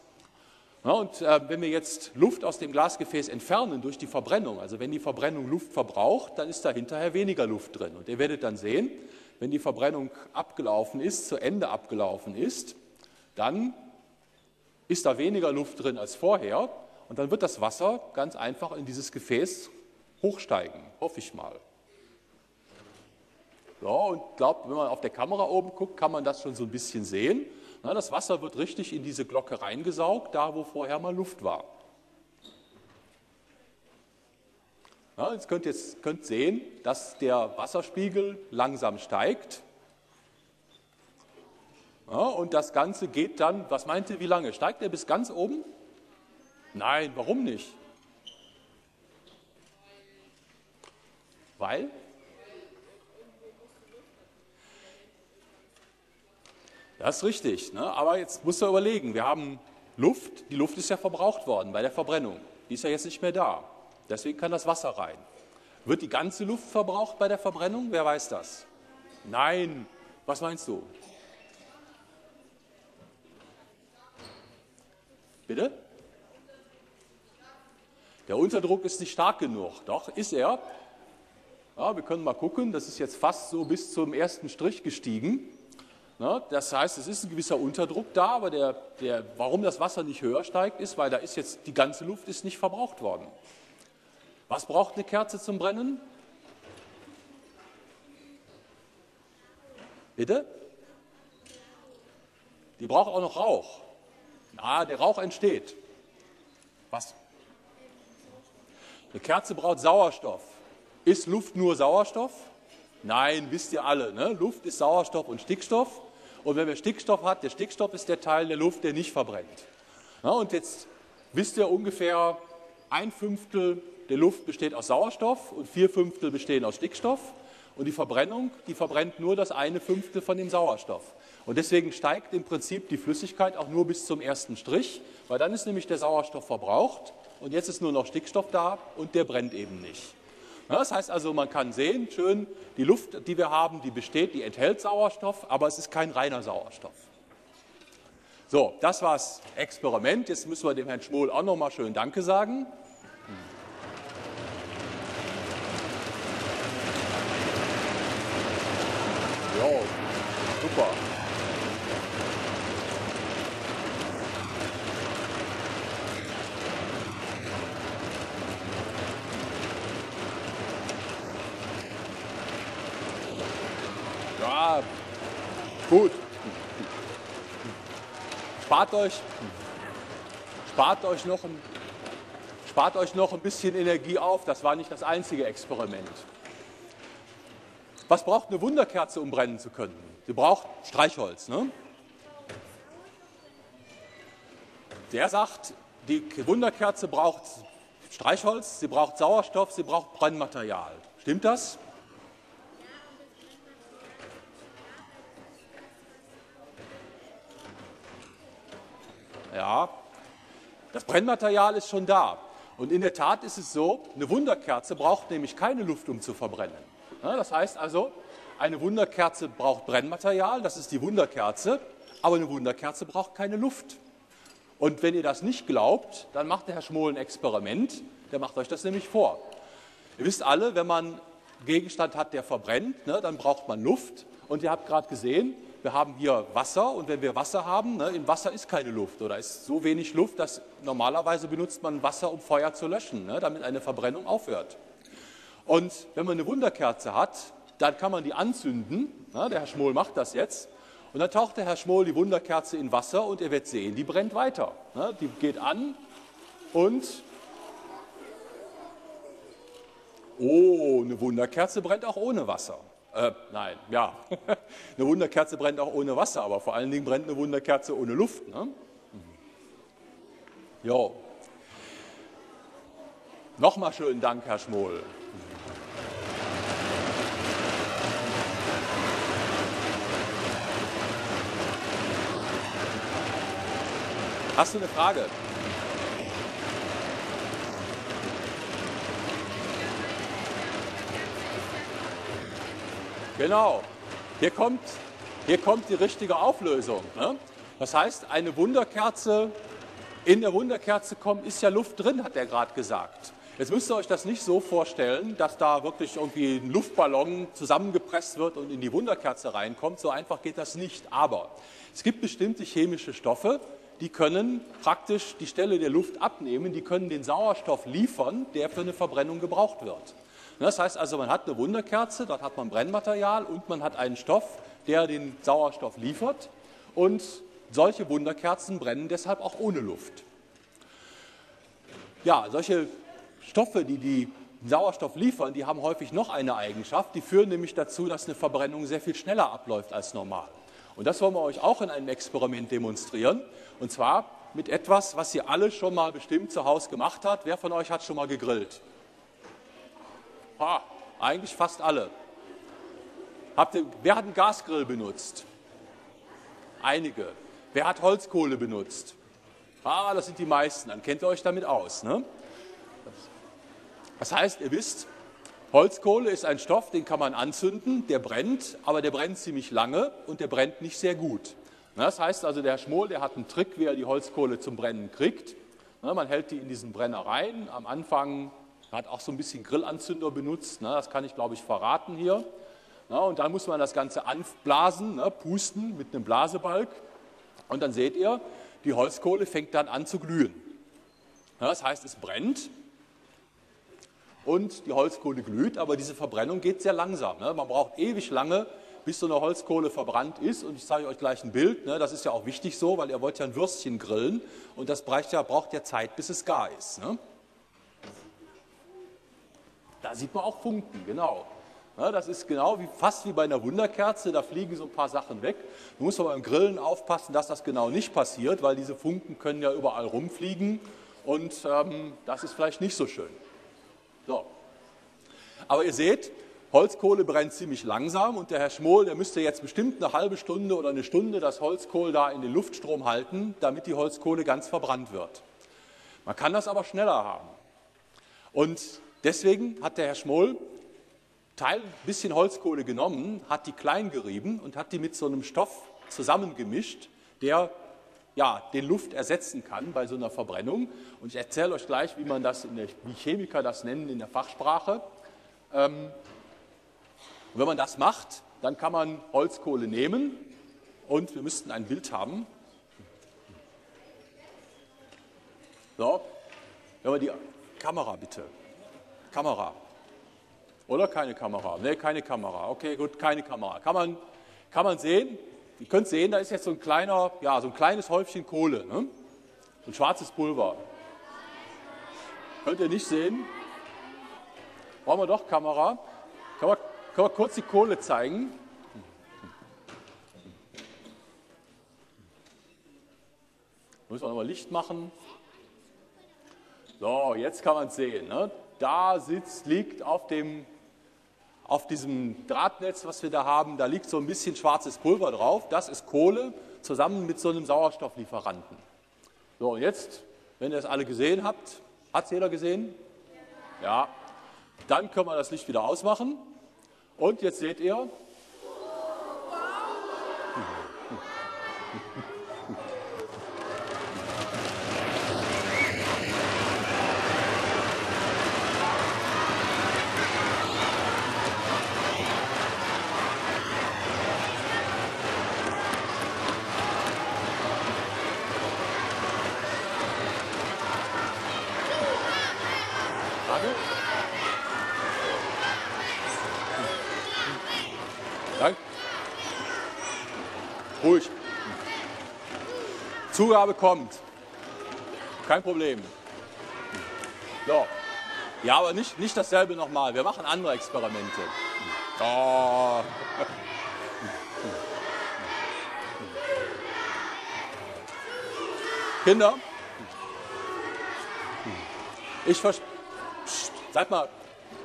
Und äh, wenn wir jetzt Luft aus dem Glasgefäß entfernen durch die Verbrennung, also wenn die Verbrennung Luft verbraucht, dann ist da hinterher weniger Luft drin. Und ihr werdet dann sehen, wenn die Verbrennung abgelaufen ist, zu Ende abgelaufen ist, dann ist da weniger Luft drin als vorher und dann wird das Wasser ganz einfach in dieses Gefäß hochsteigen, hoffe ich mal. Ja, und glaubt, wenn man auf der Kamera oben guckt, kann man das schon so ein bisschen sehen. Das Wasser wird richtig in diese Glocke reingesaugt, da wo vorher mal Luft war. Ja, jetzt könnt ihr könnt sehen, dass der Wasserspiegel langsam steigt. Und das Ganze geht dann, was meint ihr, wie lange? Steigt er bis ganz oben? Nein, warum nicht? Weil? Das ist richtig, ne? aber jetzt musst du überlegen, wir haben Luft, die Luft ist ja verbraucht worden bei der Verbrennung, die ist ja jetzt nicht mehr da, deswegen kann das Wasser rein. Wird die ganze Luft verbraucht bei der Verbrennung? Wer weiß das? Nein, was meinst du? Bitte? Der Unterdruck ist nicht stark genug. Doch, ist er. Ja, wir können mal gucken, das ist jetzt fast so bis zum ersten Strich gestiegen. Ne? Das heißt, es ist ein gewisser Unterdruck da, aber der, der, warum das Wasser nicht höher steigt, ist, weil da ist jetzt die ganze Luft ist nicht verbraucht worden. Was braucht eine Kerze zum Brennen? Bitte? Die braucht auch noch Rauch. Na, der Rauch entsteht. Was? Eine Kerze braucht Sauerstoff. Ist Luft nur Sauerstoff? Nein, wisst ihr alle. Ne? Luft ist Sauerstoff und Stickstoff. Und wenn man Stickstoff hat, der Stickstoff ist der Teil der Luft, der nicht verbrennt. Ja, und jetzt wisst ihr ungefähr, ein Fünftel der Luft besteht aus Sauerstoff und vier Fünftel bestehen aus Stickstoff. Und die Verbrennung, die verbrennt nur das eine Fünftel von dem Sauerstoff. Und deswegen steigt im Prinzip die Flüssigkeit auch nur bis zum ersten Strich, weil dann ist nämlich der Sauerstoff verbraucht und jetzt ist nur noch Stickstoff da und der brennt eben nicht. Das heißt also, man kann sehen, schön, die Luft, die wir haben, die besteht, die enthält Sauerstoff, aber es ist kein reiner Sauerstoff. So, das war das Experiment. Jetzt müssen wir dem Herrn Schmoll auch nochmal schön Danke sagen. Jo, super. Ja, gut. Spart euch, spart euch noch ein, spart euch noch ein bisschen Energie auf. Das war nicht das einzige Experiment. Was braucht eine Wunderkerze, um brennen zu können? Sie braucht Streichholz. Ne? Der sagt, die Wunderkerze braucht Streichholz, sie braucht Sauerstoff, sie braucht Brennmaterial. Stimmt das? Ja, das Brennmaterial ist schon da. Und in der Tat ist es so, eine Wunderkerze braucht nämlich keine Luft, um zu verbrennen. Das heißt also, eine Wunderkerze braucht Brennmaterial, das ist die Wunderkerze, aber eine Wunderkerze braucht keine Luft. Und wenn ihr das nicht glaubt, dann macht der Herr Schmoll ein Experiment, der macht euch das nämlich vor. Ihr wisst alle, wenn man einen Gegenstand hat, der verbrennt, ne, dann braucht man Luft. Und ihr habt gerade gesehen, wir haben hier Wasser und wenn wir Wasser haben, ne, in Wasser ist keine Luft oder ist so wenig Luft, dass normalerweise benutzt man Wasser, um Feuer zu löschen, ne, damit eine Verbrennung aufhört. Und wenn man eine Wunderkerze hat, dann kann man die anzünden. Ne, der Herr Schmoll macht das jetzt. Und dann taucht der Herr Schmoll die Wunderkerze in Wasser und ihr werdet sehen, die brennt weiter. Ne, die geht an und Oh, eine Wunderkerze brennt auch ohne Wasser. Äh, nein, ja. eine Wunderkerze brennt auch ohne Wasser, aber vor allen Dingen brennt eine Wunderkerze ohne Luft. Ne? Jo. Nochmal schönen Dank, Herr Schmoll. Hast du eine Frage? Genau, hier kommt, hier kommt die richtige Auflösung. Ne? Das heißt, eine Wunderkerze, in der Wunderkerze kommt, ist ja Luft drin, hat er gerade gesagt. Jetzt müsst ihr euch das nicht so vorstellen, dass da wirklich irgendwie ein Luftballon zusammengepresst wird und in die Wunderkerze reinkommt. So einfach geht das nicht. Aber es gibt bestimmte chemische Stoffe, die können praktisch die Stelle der Luft abnehmen, die können den Sauerstoff liefern, der für eine Verbrennung gebraucht wird. Das heißt also, man hat eine Wunderkerze, dort hat man Brennmaterial und man hat einen Stoff, der den Sauerstoff liefert. Und solche Wunderkerzen brennen deshalb auch ohne Luft. Ja, solche Stoffe, die die Sauerstoff liefern, die haben häufig noch eine Eigenschaft. Die führen nämlich dazu, dass eine Verbrennung sehr viel schneller abläuft als normal. Und das wollen wir euch auch in einem Experiment demonstrieren. Und zwar mit etwas, was ihr alle schon mal bestimmt zu Hause gemacht habt. Wer von euch hat schon mal gegrillt? Ha, eigentlich fast alle. Habt ihr, wer hat einen Gasgrill benutzt? Einige. Wer hat Holzkohle benutzt? Ah, das sind die meisten. Dann kennt ihr euch damit aus. Ne? Das heißt, ihr wisst, Holzkohle ist ein Stoff, den kann man anzünden, der brennt, aber der brennt ziemlich lange und der brennt nicht sehr gut. Das heißt also, der Herr Schmoll, der hat einen Trick, wie er die Holzkohle zum Brennen kriegt. Man hält die in diesen Brenner rein. Am Anfang er hat auch so ein bisschen Grillanzünder benutzt, ne, das kann ich glaube ich verraten hier. Ja, und dann muss man das Ganze anblasen, ne, pusten mit einem Blasebalg. Und dann seht ihr, die Holzkohle fängt dann an zu glühen. Ja, das heißt, es brennt und die Holzkohle glüht, aber diese Verbrennung geht sehr langsam. Ne. Man braucht ewig lange, bis so eine Holzkohle verbrannt ist. Und ich zeige euch gleich ein Bild. Ne? Das ist ja auch wichtig so, weil ihr wollt ja ein Würstchen grillen. Und das braucht ja, braucht ja Zeit, bis es gar ist. Ne? Da sieht man auch Funken, genau. Ja, das ist genau wie, fast wie bei einer Wunderkerze, da fliegen so ein paar Sachen weg. Du musst aber beim Grillen aufpassen, dass das genau nicht passiert, weil diese Funken können ja überall rumfliegen und ähm, das ist vielleicht nicht so schön. So. Aber ihr seht, Holzkohle brennt ziemlich langsam und der Herr Schmoll, der müsste jetzt bestimmt eine halbe Stunde oder eine Stunde das Holzkohl da in den Luftstrom halten, damit die Holzkohle ganz verbrannt wird. Man kann das aber schneller haben. Und deswegen hat der Herr Schmoll ein bisschen Holzkohle genommen, hat die klein gerieben und hat die mit so einem Stoff zusammengemischt, der ja, den Luft ersetzen kann bei so einer Verbrennung. Und ich erzähle euch gleich, wie man das, der, wie Chemiker das nennen in der Fachsprache. Ähm, wenn man das macht, dann kann man Holzkohle nehmen und wir müssten ein Bild haben. So, wenn wir die Kamera bitte. Kamera. Oder keine Kamera? Ne, keine Kamera. Okay, gut, keine Kamera. Kann man, kann man sehen? Ihr könnt sehen, da ist jetzt so ein kleiner, ja, so ein kleines Häufchen Kohle. Ne? So ein schwarzes Pulver. Könnt ihr nicht sehen? Brauchen wir doch Kamera? Kann man, kann man kurz die Kohle zeigen? Müssen wir nochmal Licht machen. So, jetzt kann man es sehen. Ne? Da sitzt, liegt auf dem auf diesem Drahtnetz, was wir da haben, da liegt so ein bisschen schwarzes Pulver drauf. Das ist Kohle zusammen mit so einem Sauerstofflieferanten. So, und jetzt, wenn ihr das alle gesehen habt, hat es jeder gesehen? Ja. Dann können wir das Licht wieder ausmachen. Und jetzt seht ihr, Ruhig. Zugabe kommt. Kein Problem. So. Ja, aber nicht, nicht dasselbe nochmal. Wir machen andere Experimente. Oh. Kinder, ich vers seid mal,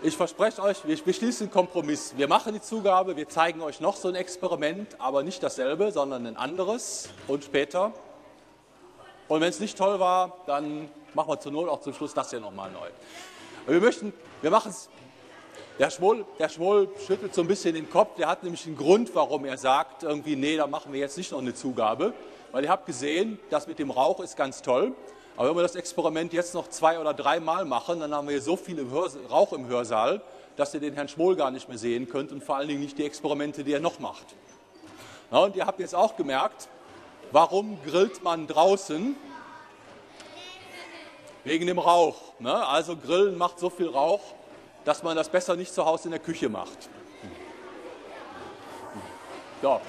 ich verspreche euch, wir, wir schließen einen Kompromiss. Wir machen die Zugabe, wir zeigen euch noch so ein Experiment, aber nicht dasselbe, sondern ein anderes und später. Und wenn es nicht toll war, dann machen wir zur Not auch zum Schluss das hier nochmal neu. Aber wir möchten, wir machen es. Der Schmoll, der Schmoll schüttelt so ein bisschen den Kopf. Der hat nämlich einen Grund, warum er sagt, irgendwie, nee, da machen wir jetzt nicht noch eine Zugabe. Weil ihr habt gesehen, das mit dem Rauch ist ganz toll. Aber wenn wir das Experiment jetzt noch zwei oder dreimal machen, dann haben wir so viel im Rauch im Hörsaal, dass ihr den Herrn Schmoll gar nicht mehr sehen könnt und vor allen Dingen nicht die Experimente, die er noch macht. Na, und ihr habt jetzt auch gemerkt, warum grillt man draußen? Wegen dem Rauch. Ne? Also Grillen macht so viel Rauch, dass man das besser nicht zu Hause in der Küche macht. So.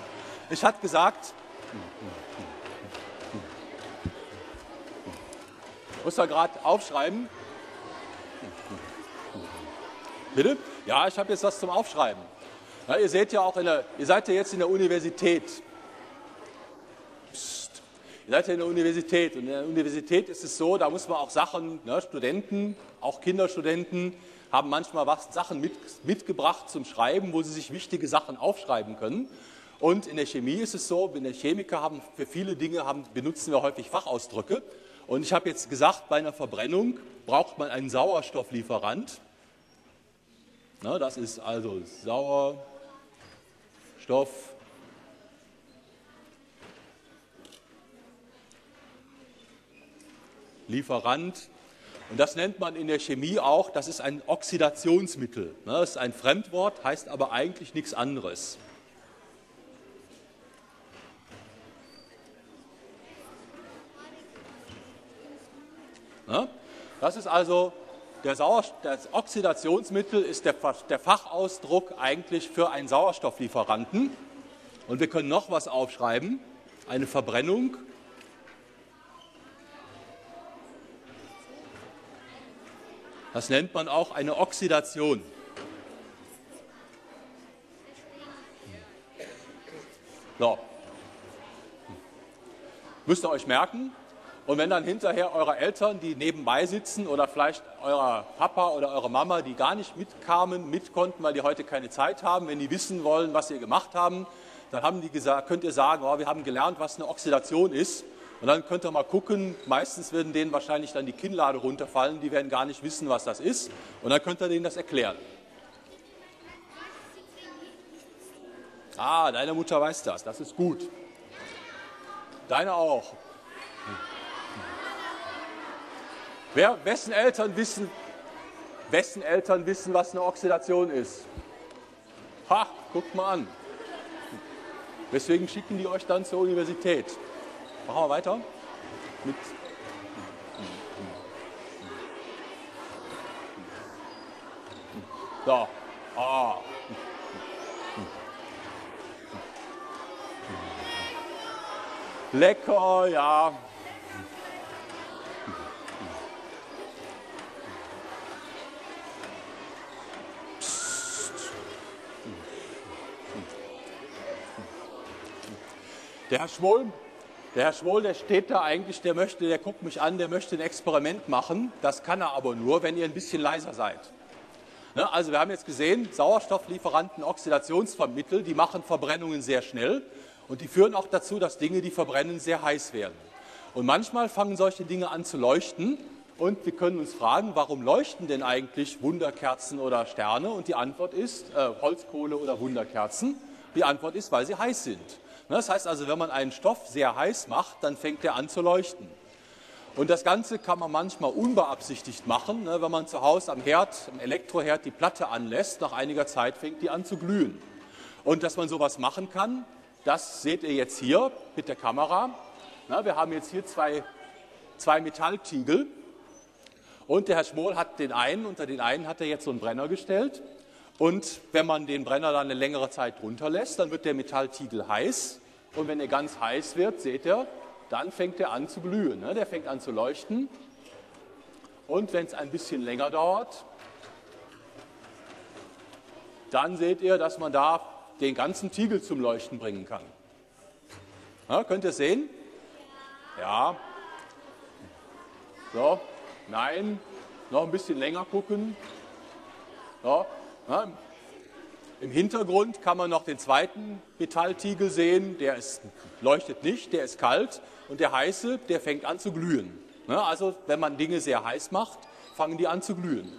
Ich hatte gesagt, muss da gerade aufschreiben. Bitte? Ja, ich habe jetzt was zum Aufschreiben. Ja, ihr seht ja auch, der, ihr seid ja jetzt in der Universität. Ihr seid ja in der Universität und in der Universität ist es so, da muss man auch Sachen, ne, Studenten, auch Kinderstudenten, haben manchmal was, Sachen mit, mitgebracht zum Schreiben, wo sie sich wichtige Sachen aufschreiben können. Und in der Chemie ist es so, wenn wir Chemiker haben, für viele Dinge haben, benutzen wir häufig Fachausdrücke. Und ich habe jetzt gesagt, bei einer Verbrennung braucht man einen Sauerstofflieferant. Na, das ist also Sauerstoff. Lieferant. Und das nennt man in der Chemie auch, das ist ein Oxidationsmittel. Das ist ein Fremdwort, heißt aber eigentlich nichts anderes. Das ist also der das Oxidationsmittel ist der, der Fachausdruck eigentlich für einen Sauerstofflieferanten. Und wir können noch was aufschreiben, eine Verbrennung. Das nennt man auch eine Oxidation. So. Müsst ihr euch merken, und wenn dann hinterher eure Eltern, die nebenbei sitzen oder vielleicht euer Papa oder eure Mama, die gar nicht mitkamen, mitkonnten, weil die heute keine Zeit haben, wenn die wissen wollen, was ihr gemacht haben, dann haben die gesagt, könnt ihr sagen, oh, wir haben gelernt, was eine Oxidation ist. Und dann könnt ihr mal gucken, meistens werden denen wahrscheinlich dann die Kinnlade runterfallen, die werden gar nicht wissen, was das ist. Und dann könnt ihr denen das erklären. Ah, deine Mutter weiß das, das ist gut. Deine auch. Wer, wessen, Eltern wissen, wessen Eltern wissen, was eine Oxidation ist? Ha, guckt mal an. Deswegen schicken die euch dann zur Universität. Machen wir weiter mit So. Ah. Lecker, ja. Der Herr Schwoll, der Herr Schwoll, der steht da eigentlich, der möchte, der guckt mich an, der möchte ein Experiment machen. Das kann er aber nur, wenn ihr ein bisschen leiser seid. Ne, also wir haben jetzt gesehen, Sauerstofflieferanten, Oxidationsvermittel, die machen Verbrennungen sehr schnell und die führen auch dazu, dass Dinge, die verbrennen, sehr heiß werden. Und manchmal fangen solche Dinge an zu leuchten und wir können uns fragen, warum leuchten denn eigentlich Wunderkerzen oder Sterne? Und die Antwort ist äh, Holzkohle oder Wunderkerzen. Die Antwort ist, weil sie heiß sind. Ne, das heißt also, wenn man einen Stoff sehr heiß macht, dann fängt er an zu leuchten. Und das Ganze kann man manchmal unbeabsichtigt machen, ne, wenn man zu Hause am Herd, am Elektroherd die Platte anlässt. Nach einiger Zeit fängt die an zu glühen. Und dass man sowas machen kann, das seht ihr jetzt hier mit der Kamera. wir haben jetzt hier zwei, zwei Metalltiegel. Und der Herr Schmoll hat den einen, unter den einen hat er jetzt so einen Brenner gestellt. Und wenn man den Brenner dann eine längere Zeit drunter lässt, dann wird der Metalltiegel heiß. Und wenn er ganz heiß wird, seht ihr, dann fängt er an zu glühen. Ne? Der fängt an zu leuchten. Und wenn es ein bisschen länger dauert, dann seht ihr, dass man da den ganzen Tiegel zum Leuchten bringen kann. Ja, könnt ihr sehen? Ja. So, nein, noch ein bisschen länger gucken. So, ja, Im Hintergrund kann man noch den zweiten Metalltiegel sehen, der ist, leuchtet nicht, der ist kalt und der heiße, der fängt an zu glühen. Ja, also wenn man Dinge sehr heiß macht, fangen die an zu glühen.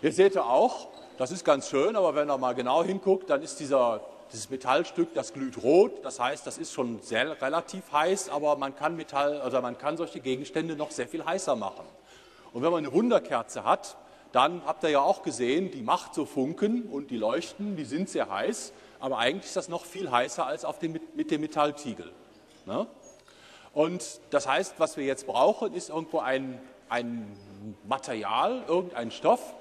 Jetzt seht ihr auch, das ist ganz schön, aber wenn ihr mal genau hinguckt, dann ist dieser, dieses Metallstück, das glüht rot. Das heißt, das ist schon sehr, relativ heiß, aber man kann, Metall, also man kann solche Gegenstände noch sehr viel heißer machen. Und wenn man eine Wunderkerze hat, dann habt ihr ja auch gesehen, die macht so Funken und die leuchten, die sind sehr heiß, aber eigentlich ist das noch viel heißer als auf dem, mit dem Metalltiegel. Ne? Und das heißt, was wir jetzt brauchen, ist irgendwo ein, ein Material, irgendein Stoff,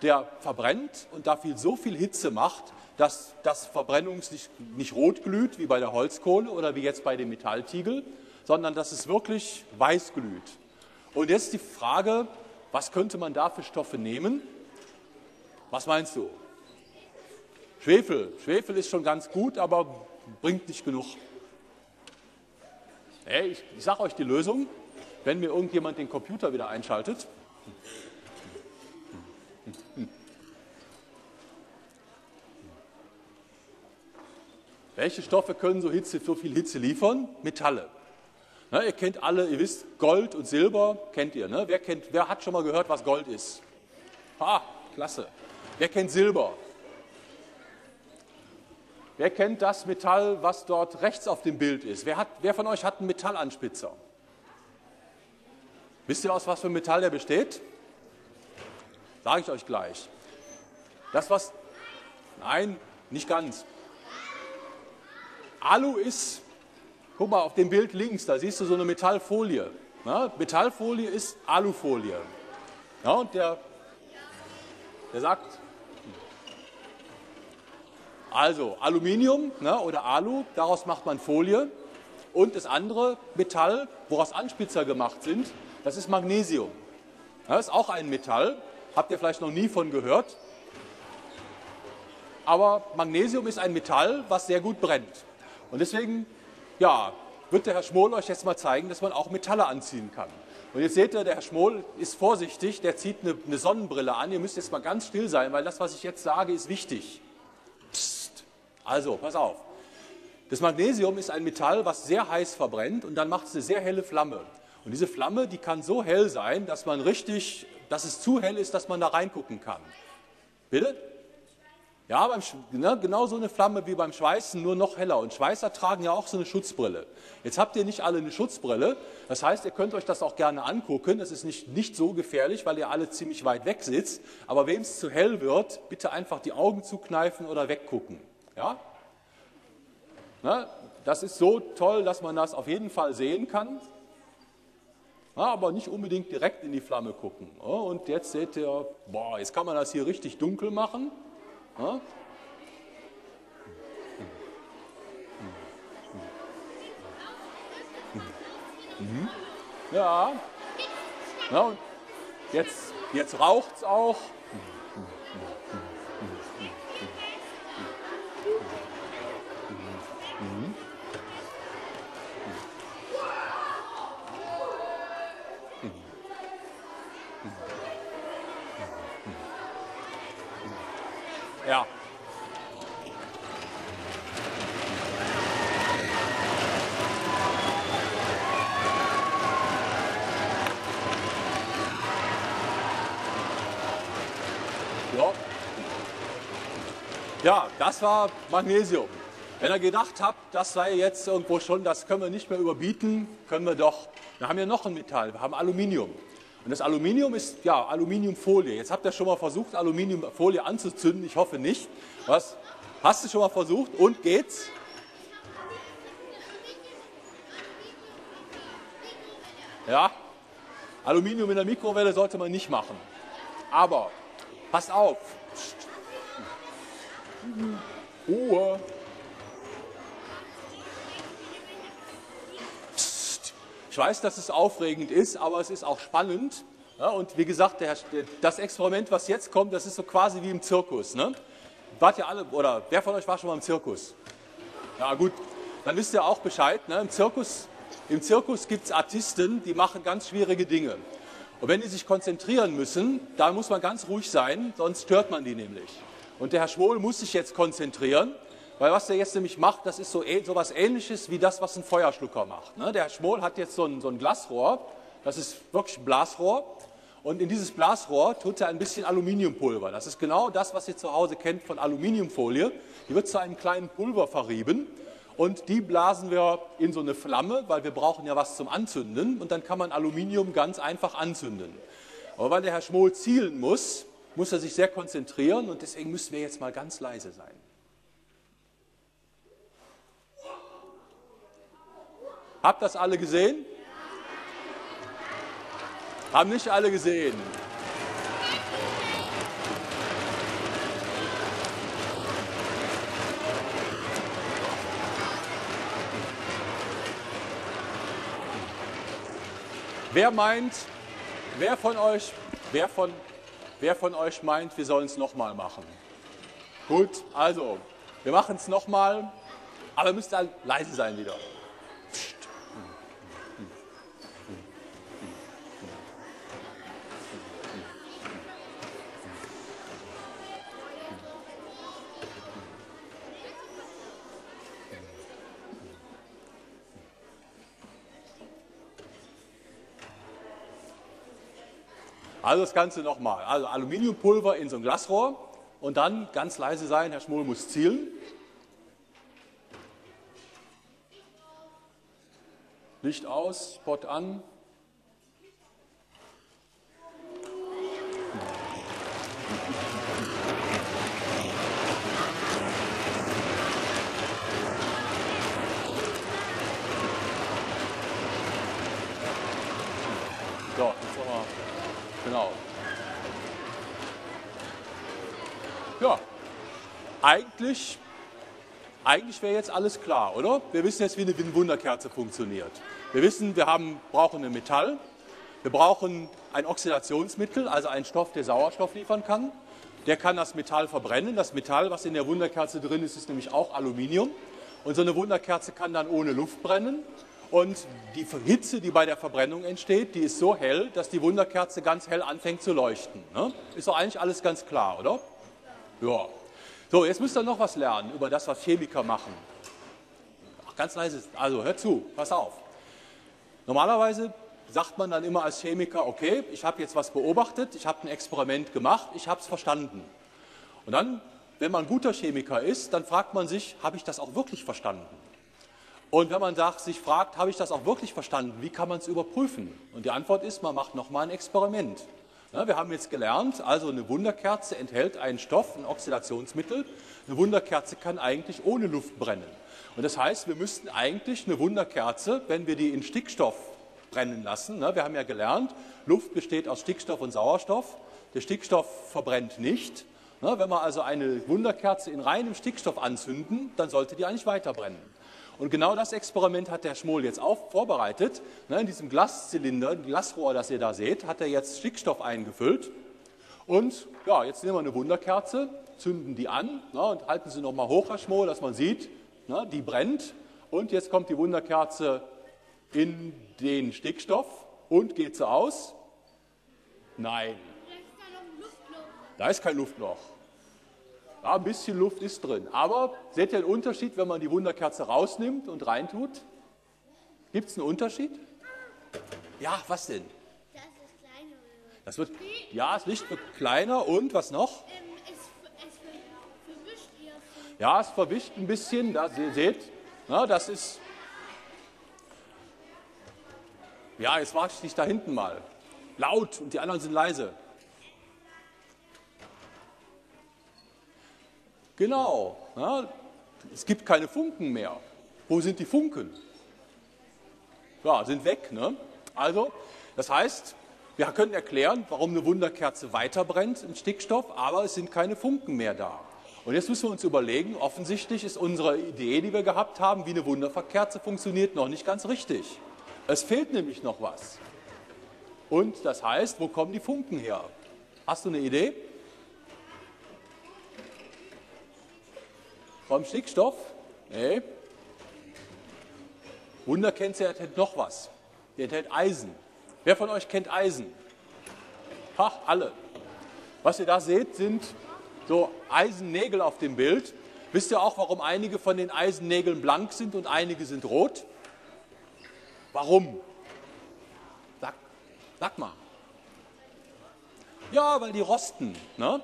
der verbrennt und dafür so viel Hitze macht, dass das Verbrennung nicht, nicht rot glüht, wie bei der Holzkohle oder wie jetzt bei dem Metalltiegel, sondern dass es wirklich weiß glüht. Und jetzt die Frage, was könnte man da für Stoffe nehmen? Was meinst du? Schwefel. Schwefel ist schon ganz gut, aber bringt nicht genug. Hey, ich, ich sage euch die Lösung, wenn mir irgendjemand den Computer wieder einschaltet. Welche Stoffe können so, Hitze, so viel Hitze liefern? Metalle. Ne, ihr kennt alle, ihr wisst, Gold und Silber kennt ihr. Ne? Wer, kennt, wer hat schon mal gehört, was Gold ist? Ah, klasse. Wer kennt Silber? Wer kennt das Metall, was dort rechts auf dem Bild ist? Wer, hat, wer von euch hat einen Metallanspitzer? Wisst ihr aus was für Metall der besteht? Sage ich euch gleich. Das was, nein, nicht ganz. Alu ist Guck mal auf dem Bild links, da siehst du so eine Metallfolie. Na, Metallfolie ist Alufolie. Ja, und der, der sagt, also Aluminium ne, oder Alu, daraus macht man Folie. Und das andere Metall, woraus Anspitzer gemacht sind, das ist Magnesium. Das ist auch ein Metall, habt ihr vielleicht noch nie von gehört. Aber Magnesium ist ein Metall, was sehr gut brennt. Und deswegen, ja, wird der Herr Schmoll euch jetzt mal zeigen, dass man auch Metalle anziehen kann. Und jetzt seht ihr, der Herr Schmoll ist vorsichtig, der zieht eine, eine Sonnenbrille an. Ihr müsst jetzt mal ganz still sein, weil das, was ich jetzt sage, ist wichtig. Psst. Also, pass auf. Das Magnesium ist ein Metall, was sehr heiß verbrennt und dann macht es eine sehr helle Flamme. Und diese Flamme, die kann so hell sein, dass man richtig, dass es zu hell ist, dass man da reingucken kann. Bitte? Ja, beim, ne, genau so eine Flamme wie beim Schweißen, nur noch heller. Und Schweißer tragen ja auch so eine Schutzbrille. Jetzt habt ihr nicht alle eine Schutzbrille. Das heißt, ihr könnt euch das auch gerne angucken. Das ist nicht, nicht so gefährlich, weil ihr alle ziemlich weit weg sitzt. Aber wem es zu hell wird, bitte einfach die Augen zukneifen oder weggucken. Ja? Na, das ist so toll, dass man das auf jeden Fall sehen kann. Ja, aber nicht unbedingt direkt in die Flamme gucken. Und jetzt seht ihr, boah, jetzt kann man das hier richtig dunkel machen. Ja. ja und jetzt, jetzt raucht auch. Ja. Ja. Ja, das war Magnesium. Wenn ihr gedacht habt, das sei jetzt irgendwo schon, das können wir nicht mehr überbieten, können wir doch. Wir haben ja noch ein Metall, wir haben Aluminium. Und das Aluminium ist ja Aluminiumfolie. Jetzt habt ihr schon mal versucht, Aluminiumfolie anzuzünden. Ich hoffe nicht. Was? Hast du schon mal versucht? Und geht's? Ja, Aluminium in der Mikrowelle sollte man nicht machen. Aber passt auf. Ruhe. Ich weiß, dass es aufregend ist, aber es ist auch spannend. Ja, und wie gesagt, der, das Experiment, was jetzt kommt, das ist so quasi wie im Zirkus. Ne? Wart ihr alle, oder wer von euch war schon mal im Zirkus? Ja gut, dann wisst ihr auch Bescheid. Ne? Im Zirkus, im Zirkus gibt es Artisten, die machen ganz schwierige Dinge. Und wenn die sich konzentrieren müssen, dann muss man ganz ruhig sein, sonst stört man die nämlich. Und der Herr Schwohl muss sich jetzt konzentrieren weil was der jetzt nämlich macht, das ist so, so was ähnliches wie das, was ein Feuerschlucker macht. Ne? Der Schmoll hat jetzt so ein, so ein Glasrohr, das ist wirklich ein Blasrohr. Und in dieses Blasrohr tut er ein bisschen Aluminiumpulver. Das ist genau das, was ihr zu Hause kennt von Aluminiumfolie. Die wird zu einem kleinen Pulver verrieben. Und die blasen wir in so eine Flamme, weil wir brauchen ja was zum Anzünden. Und dann kann man Aluminium ganz einfach anzünden. Aber weil der Herr Schmoll zielen muss, muss er sich sehr konzentrieren. Und deswegen müssen wir jetzt mal ganz leise sein. Habt das alle gesehen? Haben nicht alle gesehen. Wer meint, wer von euch, wer von, wer von euch meint, wir sollen es nochmal machen? Gut, also, wir machen es nochmal, aber müsst halt leise sein wieder. Also das Ganze nochmal. Also Aluminiumpulver in so ein Glasrohr und dann ganz leise sein, Herr Schmoll muss zielen. Licht aus, Spot an. So, jetzt nochmal. Genau. Ja, eigentlich, eigentlich wäre jetzt alles klar, oder? Wir wissen jetzt, wie eine Wunderkerze funktioniert. Wir wissen, wir haben, brauchen ein Metall, wir brauchen ein Oxidationsmittel, also einen Stoff, der Sauerstoff liefern kann. Der kann das Metall verbrennen. Das Metall, was in der Wunderkerze drin ist, ist nämlich auch Aluminium. Und so eine Wunderkerze kann dann ohne Luft brennen. Und die Hitze, die bei der Verbrennung entsteht, die ist so hell, dass die Wunderkerze ganz hell anfängt zu leuchten. Ne? Ist doch eigentlich alles ganz klar, oder? Ja. So, jetzt müsst ihr noch was lernen über das, was Chemiker machen. Ach, ganz leise. Also, hört zu, pass auf. Normalerweise sagt man dann immer als Chemiker, okay, ich habe jetzt was beobachtet, ich habe ein Experiment gemacht, ich habe es verstanden. Und dann, wenn man ein guter Chemiker ist, dann fragt man sich, habe ich das auch wirklich verstanden? Und wenn man sagt, sich fragt, habe ich das auch wirklich verstanden, wie kann man es überprüfen? Und die Antwort ist, man macht nochmal ein Experiment. Ja, wir haben jetzt gelernt, also eine Wunderkerze enthält einen Stoff, ein Oxidationsmittel. Eine Wunderkerze kann eigentlich ohne Luft brennen. Und das heißt, wir müssten eigentlich eine Wunderkerze, wenn wir die in Stickstoff brennen lassen. Ne? Wir haben ja gelernt, Luft besteht aus Stickstoff und Sauerstoff. Der Stickstoff verbrennt nicht. Ne? Wenn wir also eine Wunderkerze in reinem Stickstoff anzünden, dann sollte die eigentlich weiter brennen. Und genau das Experiment hat der Schmoll jetzt auch vorbereitet. Ne? In diesem Glaszylinder, Glasrohr, das ihr da seht, hat er jetzt Stickstoff eingefüllt. Und ja, jetzt nehmen wir eine Wunderkerze, zünden die an und halten sie nochmal hoch, Herr Schmoll, dass man sieht, die brennt. Und jetzt kommt die Wunderkerze in den Stickstoff und geht sie aus? Nein. Da ist kein Luftloch. Ja, ein bisschen Luft ist drin. Aber seht ihr den Unterschied, wenn man die Wunderkerze rausnimmt und reintut? Gibt es einen Unterschied? Ja, was denn? Das ist kleiner. Das wird, ja, das Licht wird kleiner und was noch? Ähm, Ja, es verwischt ein bisschen. Da, seht, na, das ist Ja, jetzt warte ich dich da hinten mal. Laut und die anderen sind leise. Genau. Ja, es gibt keine Funken mehr. Wo sind die Funken? Ja, sind weg. Ne? Also, das heißt, wir können erklären, warum eine Wunderkerze weiterbrennt im Stickstoff, aber es sind keine Funken mehr da. Und jetzt müssen wir uns überlegen, offensichtlich ist unsere Idee, die wir gehabt haben, wie eine Wunderkerze funktioniert, noch nicht ganz richtig. Es fehlt nämlich noch was. Und das heißt, wo kommen die Funken her? Hast du eine Idee? Vom Stickstoff? Nee. Wunderkerze enthält noch was. Die enthält Eisen. Wer von euch kennt Eisen? Ha, alle. Was ihr da seht, sind so Eisennägel auf dem Bild. Wisst ihr auch, warum einige von den Eisennägeln blank sind und einige sind rot? Warum? Sag, sag mal. Ja, weil die rosten. Ne?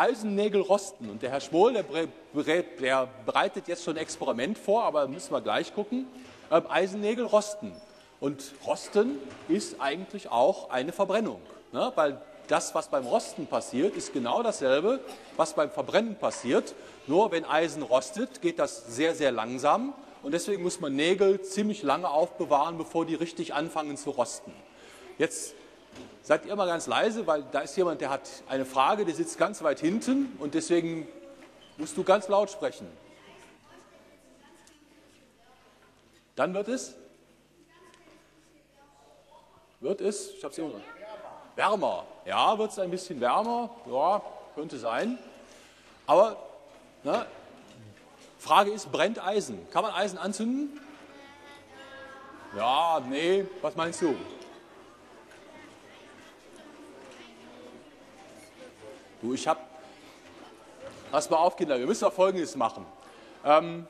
Eisennägel rosten. Und der Herr Schmoll, der, der, bereitet jetzt schon ein Experiment vor, aber müssen wir gleich gucken. Ähm, Eisennägel rosten. Und Rosten ist eigentlich auch eine Verbrennung. Ne? Weil das, was beim Rosten passiert, ist genau dasselbe, was beim Verbrennen passiert. Nur wenn Eisen rostet, geht das sehr, sehr langsam und deswegen muss man Nägel ziemlich lange aufbewahren, bevor die richtig anfangen zu rosten. Jetzt seid ihr mal ganz leise, weil da ist jemand, der hat eine Frage, der sitzt ganz weit hinten und deswegen musst du ganz laut sprechen. Dann wird es? Wird es? Ich habe es immer Wärmer. Ja, wird es ein bisschen wärmer? Ja, könnte sein. Aber ne, Frage ist, brennt Eisen? Kann man Eisen anzünden? Ja, nee, was meinst du? Du, ich habe. Pass mal auf, Kinder, wir müssen noch Folgendes machen. Ähm,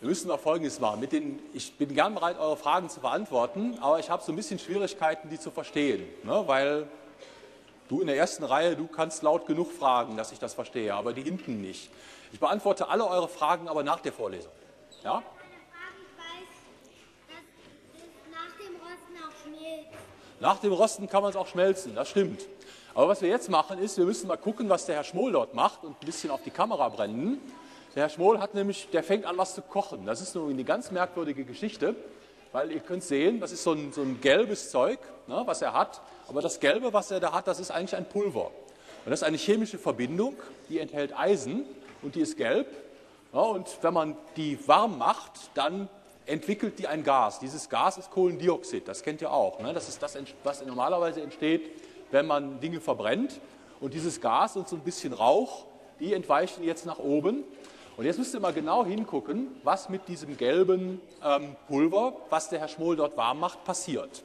wir müssen noch Folgendes machen. Mit den, ich bin gern bereit, eure Fragen zu beantworten, aber ich habe so ein bisschen Schwierigkeiten, die zu verstehen, ne? weil Du in der ersten Reihe, du kannst laut genug fragen, dass ich das verstehe, aber die hinten nicht. Ich beantworte alle eure Fragen aber nach der Vorlesung. Ja? Nach dem Rosten kann man es auch schmelzen, das stimmt. Aber was wir jetzt machen, ist, wir müssen mal gucken, was der Herr Schmoll dort macht und ein bisschen auf die Kamera brennen. Der Herr Schmoll hat nämlich, der fängt an, was zu kochen. Das ist nur eine ganz merkwürdige Geschichte weil ihr könnt sehen, das ist so ein, so ein gelbes Zeug, ne, was er hat, aber das Gelbe, was er da hat, das ist eigentlich ein Pulver. Und das ist eine chemische Verbindung, die enthält Eisen und die ist gelb. Ja, und wenn man die warm macht, dann entwickelt die ein Gas. Dieses Gas ist Kohlendioxid, das kennt ihr auch. Ne? Das ist das, was normalerweise entsteht, wenn man Dinge verbrennt. Und dieses Gas und so ein bisschen Rauch, die entweichen jetzt nach oben. Und jetzt müsst ihr mal genau hingucken, was mit diesem gelben ähm, Pulver, was der Herr Schmoll dort warm macht, passiert.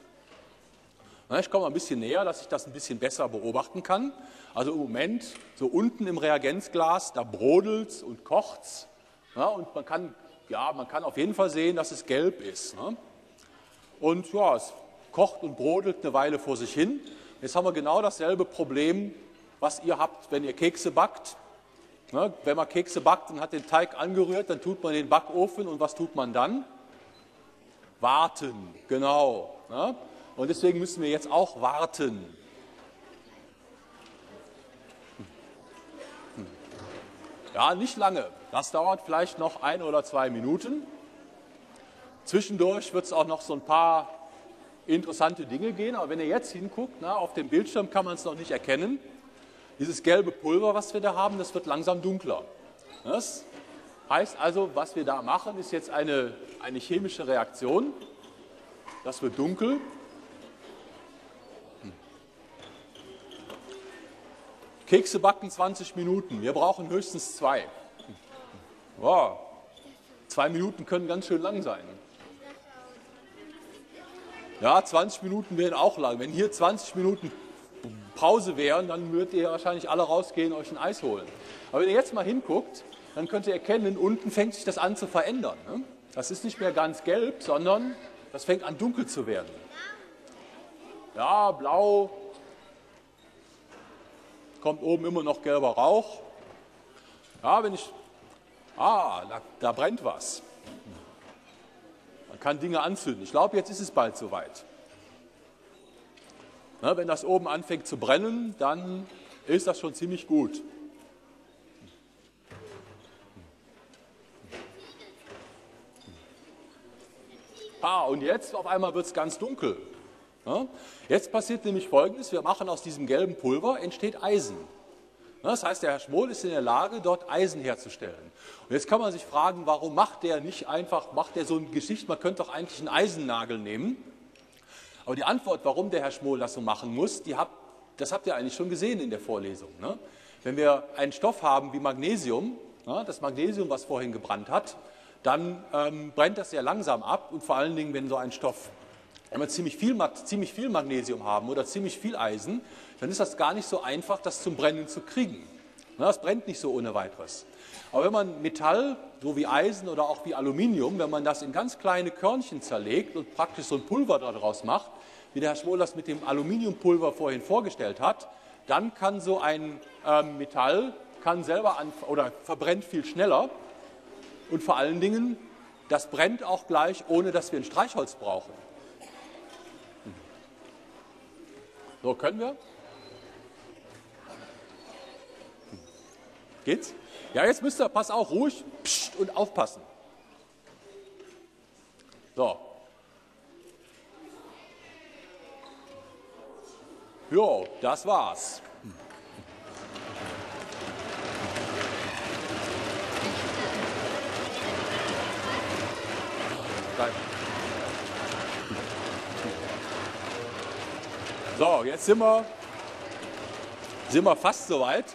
Ich komme mal ein bisschen näher, dass ich das ein bisschen besser beobachten kann. Also im Moment, so unten im Reagenzglas, da brodelt es und kocht es. und man kann, ja, man kann auf jeden Fall sehen, dass es gelb ist. Ne? Und ja, es kocht und brodelt eine Weile vor sich hin. Jetzt haben wir genau dasselbe Problem, was ihr habt, wenn ihr Kekse backt. Ne? Wenn man Kekse backt und hat den Teig angerührt, dann tut man den Backofen und was tut man dann? Warten, genau. Ne? Und deswegen müssen wir jetzt auch warten. Ja, nicht lange. Das dauert vielleicht noch ein oder zwei Minuten. Zwischendurch wird es auch noch so ein paar interessante Dinge gehen. Aber wenn ihr jetzt hinguckt, na, auf dem Bildschirm kann man es noch nicht erkennen. Dieses gelbe Pulver, was wir da haben, das wird langsam dunkler. Das heißt also, was wir da machen, ist jetzt eine, eine chemische Reaktion. Das wird dunkel. Kekse backen 20 Minuten. Wir brauchen höchstens zwei. Wow. Zwei Minuten können ganz schön lang sein. Ja, 20 Minuten wären auch lang. Wenn hier 20 Minuten Pause wären, dann würdet ihr wahrscheinlich alle rausgehen und euch ein Eis holen. Aber wenn ihr jetzt mal hinguckt, dann könnt ihr erkennen, unten fängt sich das an zu verändern. Ne? Das ist nicht mehr ganz gelb, sondern das fängt an dunkel zu werden. Ja, blau, kommt oben immer noch gelber Rauch. Ja, wenn ich, ah, da, da brennt was. Man kann Dinge anzünden. Ich glaube, jetzt ist es bald soweit. Na, wenn das oben anfängt zu brennen, dann ist das schon ziemlich gut. Ah, und jetzt auf einmal wird es ganz dunkel. Jetzt passiert nämlich Folgendes, wir machen aus diesem gelben Pulver, entsteht Eisen. Das heißt, der Herr Schmoll ist in der Lage, dort Eisen herzustellen. Und jetzt kann man sich fragen, warum macht der nicht einfach, macht der so eine Geschichte, man könnte doch eigentlich einen Eisennagel nehmen. Aber die Antwort, warum der Herr Schmoll das so machen muss, habt, das habt ihr eigentlich schon gesehen in der Vorlesung. Ne? Wenn wir einen Stoff haben wie Magnesium, ne, das Magnesium, was vorhin gebrannt hat, dann ähm, brennt das sehr langsam ab und vor allen Dingen, wenn so ein Stoff wenn wir ziemlich viel, ziemlich viel Magnesium haben oder ziemlich viel Eisen, dann ist das gar nicht so einfach, das zum Brennen zu kriegen. Das brennt nicht so ohne weiteres. Aber wenn man Metall, so wie Eisen oder auch wie Aluminium, wenn man das in ganz kleine Körnchen zerlegt und praktisch so ein Pulver daraus macht, wie der Herr Schmoll das mit dem Aluminiumpulver vorhin vorgestellt hat, dann kann so ein ähm, Metall kann selber an, oder verbrennt viel schneller und vor allen Dingen, das brennt auch gleich, ohne dass wir ein Streichholz brauchen. So, können wir? Geht's? Ja, jetzt müsst ihr, pass auch ruhig pst, und aufpassen. So. Jo, das war's. Danke. So, jetzt sind wir, sind wir fast soweit.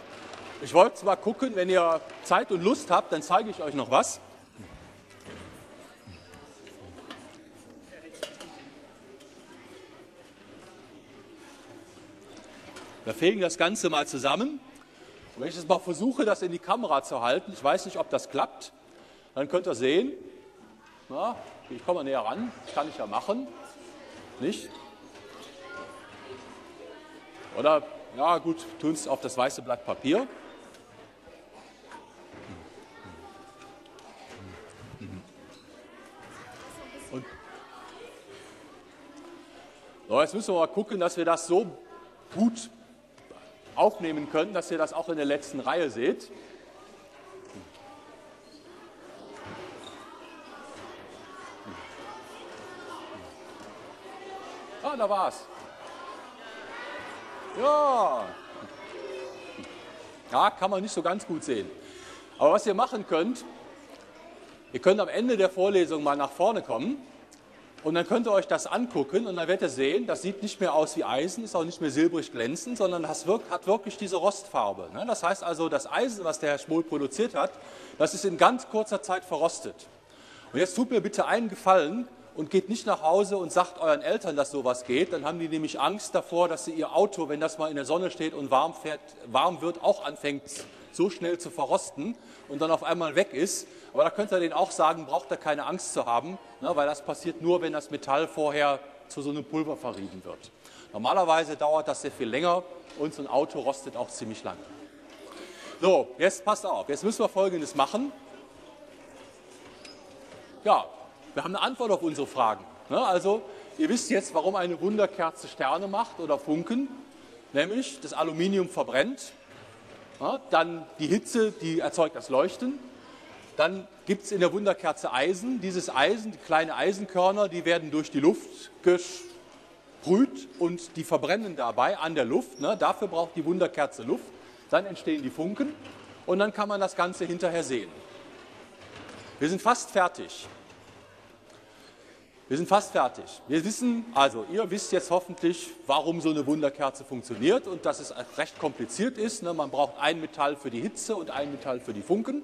Ich wollte mal gucken, wenn ihr Zeit und Lust habt, dann zeige ich euch noch was. Wir fegen das Ganze mal zusammen. Und wenn ich jetzt mal versuche, das in die Kamera zu halten, ich weiß nicht, ob das klappt, dann könnt ihr sehen, na, ich komme näher ran, das kann ich ja machen, nicht? Oder, ja gut, tun es auf das weiße Blatt Papier. Und so, jetzt müssen wir mal gucken, dass wir das so gut aufnehmen können, dass ihr das auch in der letzten Reihe seht. Ah, da war's. Ja. Ja, kann man nicht so ganz gut sehen. Aber was ihr machen könnt, ihr könnt am Ende der Vorlesung mal nach vorne kommen und dann könnt ihr euch das angucken und dann werdet ihr sehen, das sieht nicht mehr aus wie Eisen, ist auch nicht mehr silbrig glänzend, sondern das hat wirklich diese Rostfarbe. Ne? Das heißt also, das Eisen, was der Herr Schmoll produziert hat, das ist in ganz kurzer Zeit verrostet. Und jetzt tut mir bitte einen Gefallen und geht nicht nach Hause und sagt euren Eltern, dass sowas geht. Dann haben die nämlich Angst davor, dass sie ihr Auto, wenn das mal in der Sonne steht und warm, fährt, warm wird, auch anfängt so schnell zu verrosten und dann auf einmal weg ist. Aber da könnt ihr denen auch sagen, braucht ihr keine Angst zu haben, ne, weil das passiert nur, wenn das Metall vorher zu so einem Pulver verrieben wird. Normalerweise dauert das sehr viel länger und so ein Auto rostet auch ziemlich lange. So, jetzt passt auf, jetzt müssen wir Folgendes machen. Ja, wir haben eine Antwort auf unsere Fragen. Ne? Also, ihr wisst jetzt, warum eine Wunderkerze Sterne macht oder Funken, nämlich das Aluminium verbrennt, ja, dann die Hitze, die erzeugt das Leuchten. Dann gibt es in der Wunderkerze Eisen. Dieses Eisen, die kleinen Eisenkörner, die werden durch die Luft gesprüht und die verbrennen dabei an der Luft. Ne? Dafür braucht die Wunderkerze Luft. Dann entstehen die Funken und dann kann man das Ganze hinterher sehen. Wir sind fast fertig. Wir sind fast fertig. Wir wissen, also ihr wisst jetzt hoffentlich, warum so eine Wunderkerze funktioniert und dass es recht kompliziert ist. Ne? Man braucht ein Metall für die Hitze und ein Metall für die Funken.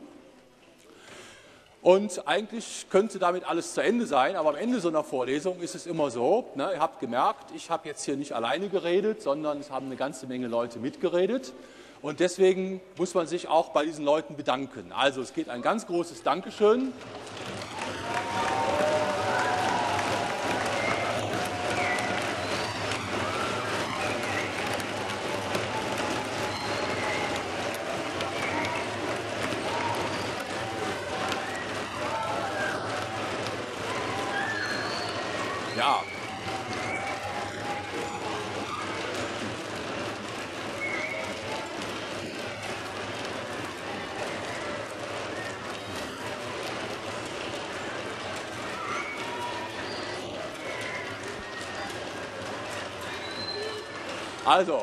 Und eigentlich könnte damit alles zu Ende sein, aber am Ende so einer Vorlesung ist es immer so, ne, ihr habt gemerkt, ich habe jetzt hier nicht alleine geredet, sondern es haben eine ganze Menge Leute mitgeredet. Und deswegen muss man sich auch bei diesen Leuten bedanken. Also es geht ein ganz großes Dankeschön. Ja, Also,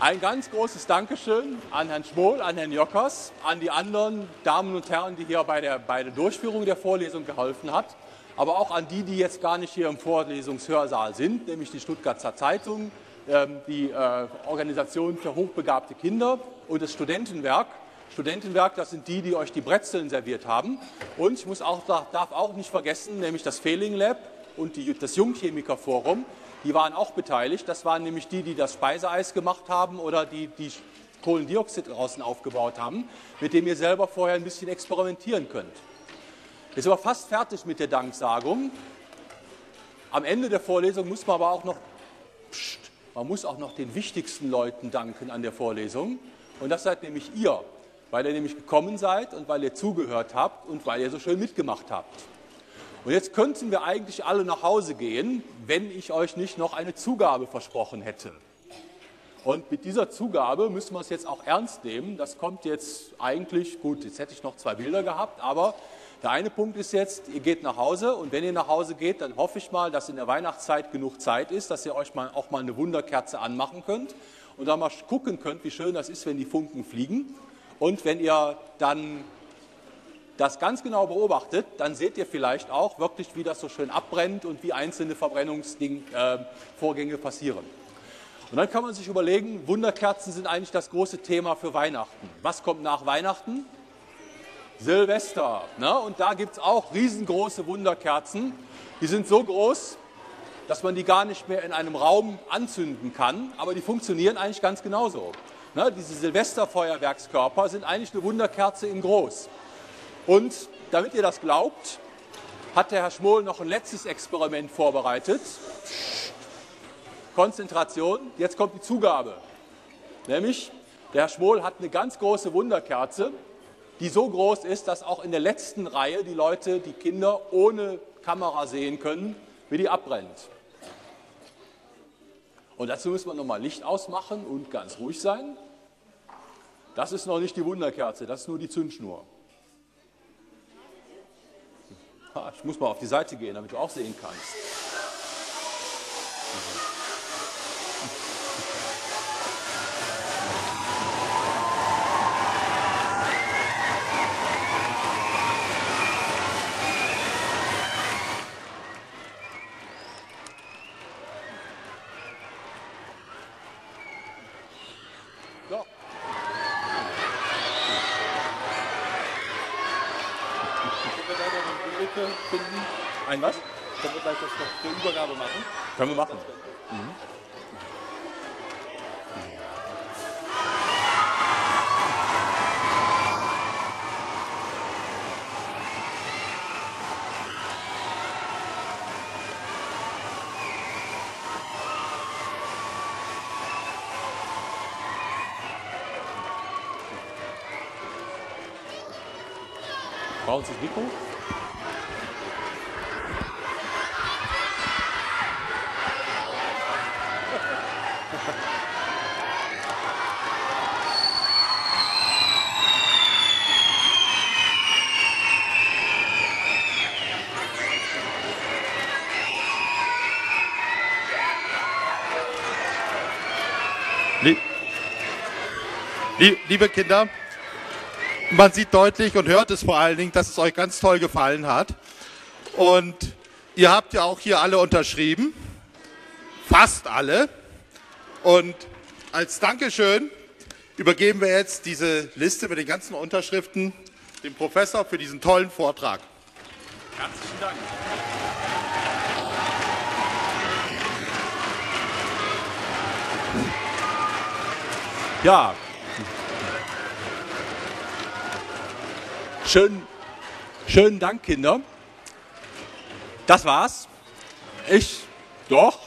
ein ganz großes Dankeschön an Herrn Schmoll, an Herrn Jockers, an die anderen Damen und Herren, die hier bei der, bei der Durchführung der Vorlesung geholfen hat, aber auch an die, die jetzt gar nicht hier im Vorlesungshörsaal sind, nämlich die Stuttgarter Zeitung, ähm, die äh, Organisation für hochbegabte Kinder und das Studentenwerk. Studentenwerk, das sind die, die euch die Brezeln serviert haben. Und ich muss auch, darf auch nicht vergessen, nämlich das Failing Lab und die, das Jungchemikerforum, die waren auch beteiligt. Das waren nämlich die, die das Speiseeis gemacht haben oder die, die Kohlendioxid draußen aufgebaut haben, mit dem ihr selber vorher ein bisschen experimentieren könnt. Jetzt sind wir fast fertig mit der Danksagung. Am Ende der Vorlesung muss man aber auch noch, pst, man muss auch noch den wichtigsten Leuten danken an der Vorlesung. Und das seid nämlich ihr, weil ihr nämlich gekommen seid und weil ihr zugehört habt und weil ihr so schön mitgemacht habt. Und jetzt könnten wir eigentlich alle nach Hause gehen, wenn ich euch nicht noch eine Zugabe versprochen hätte. Und mit dieser Zugabe müssen wir es jetzt auch ernst nehmen. Das kommt jetzt eigentlich, gut, jetzt hätte ich noch zwei Bilder gehabt, aber der eine Punkt ist jetzt, ihr geht nach Hause und wenn ihr nach Hause geht, dann hoffe ich mal, dass in der Weihnachtszeit genug Zeit ist, dass ihr euch mal, auch mal eine Wunderkerze anmachen könnt und dann mal gucken könnt, wie schön das ist, wenn die Funken fliegen. Und wenn ihr dann das ganz genau beobachtet, dann seht ihr vielleicht auch wirklich, wie das so schön abbrennt und wie einzelne Verbrennungsvorgänge passieren. Und dann kann man sich überlegen, Wunderkerzen sind eigentlich das große Thema für Weihnachten. Was kommt nach Weihnachten? Silvester. Ne? Und da gibt es auch riesengroße Wunderkerzen. Die sind so groß, dass man die gar nicht mehr in einem Raum anzünden kann, aber die funktionieren eigentlich ganz genauso. Ne? Diese Silvesterfeuerwerkskörper sind eigentlich eine Wunderkerze in groß. Und damit ihr das glaubt, hat der Herr Schmoll noch ein letztes Experiment vorbereitet. Konzentration, jetzt kommt die Zugabe. Nämlich, der Herr Schmoll hat eine ganz große Wunderkerze, die so groß ist, dass auch in der letzten Reihe die Leute, die Kinder ohne Kamera sehen können, wie die abbrennt. Und dazu muss man nochmal Licht ausmachen und ganz ruhig sein. Das ist noch nicht die Wunderkerze, das ist nur die Zündschnur. Ich muss mal auf die Seite gehen, damit du auch sehen kannst. Leute finden. Ein was? Können wir gleich das noch zur Übergabe machen? Können wir machen. Mhm. Sie das Mikro? Liebe Kinder, man sieht deutlich und hört es vor allen Dingen, dass es euch ganz toll gefallen hat. Und ihr habt ja auch hier alle unterschrieben. Fast alle. Und als Dankeschön übergeben wir jetzt diese Liste mit den ganzen Unterschriften dem Professor für diesen tollen Vortrag. Herzlichen Dank. Ja, Schön, schönen Dank, Kinder. Das war's. Ich, doch,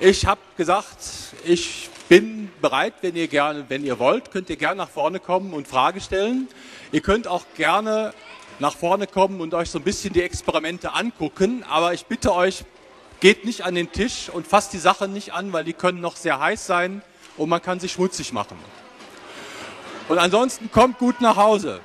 ich habe gesagt, ich bin bereit, wenn ihr gerne, wenn ihr wollt, könnt ihr gerne nach vorne kommen und Fragen stellen. Ihr könnt auch gerne nach vorne kommen und euch so ein bisschen die Experimente angucken, aber ich bitte euch, geht nicht an den Tisch und fasst die Sachen nicht an, weil die können noch sehr heiß sein und man kann sich schmutzig machen. Und ansonsten kommt gut nach Hause.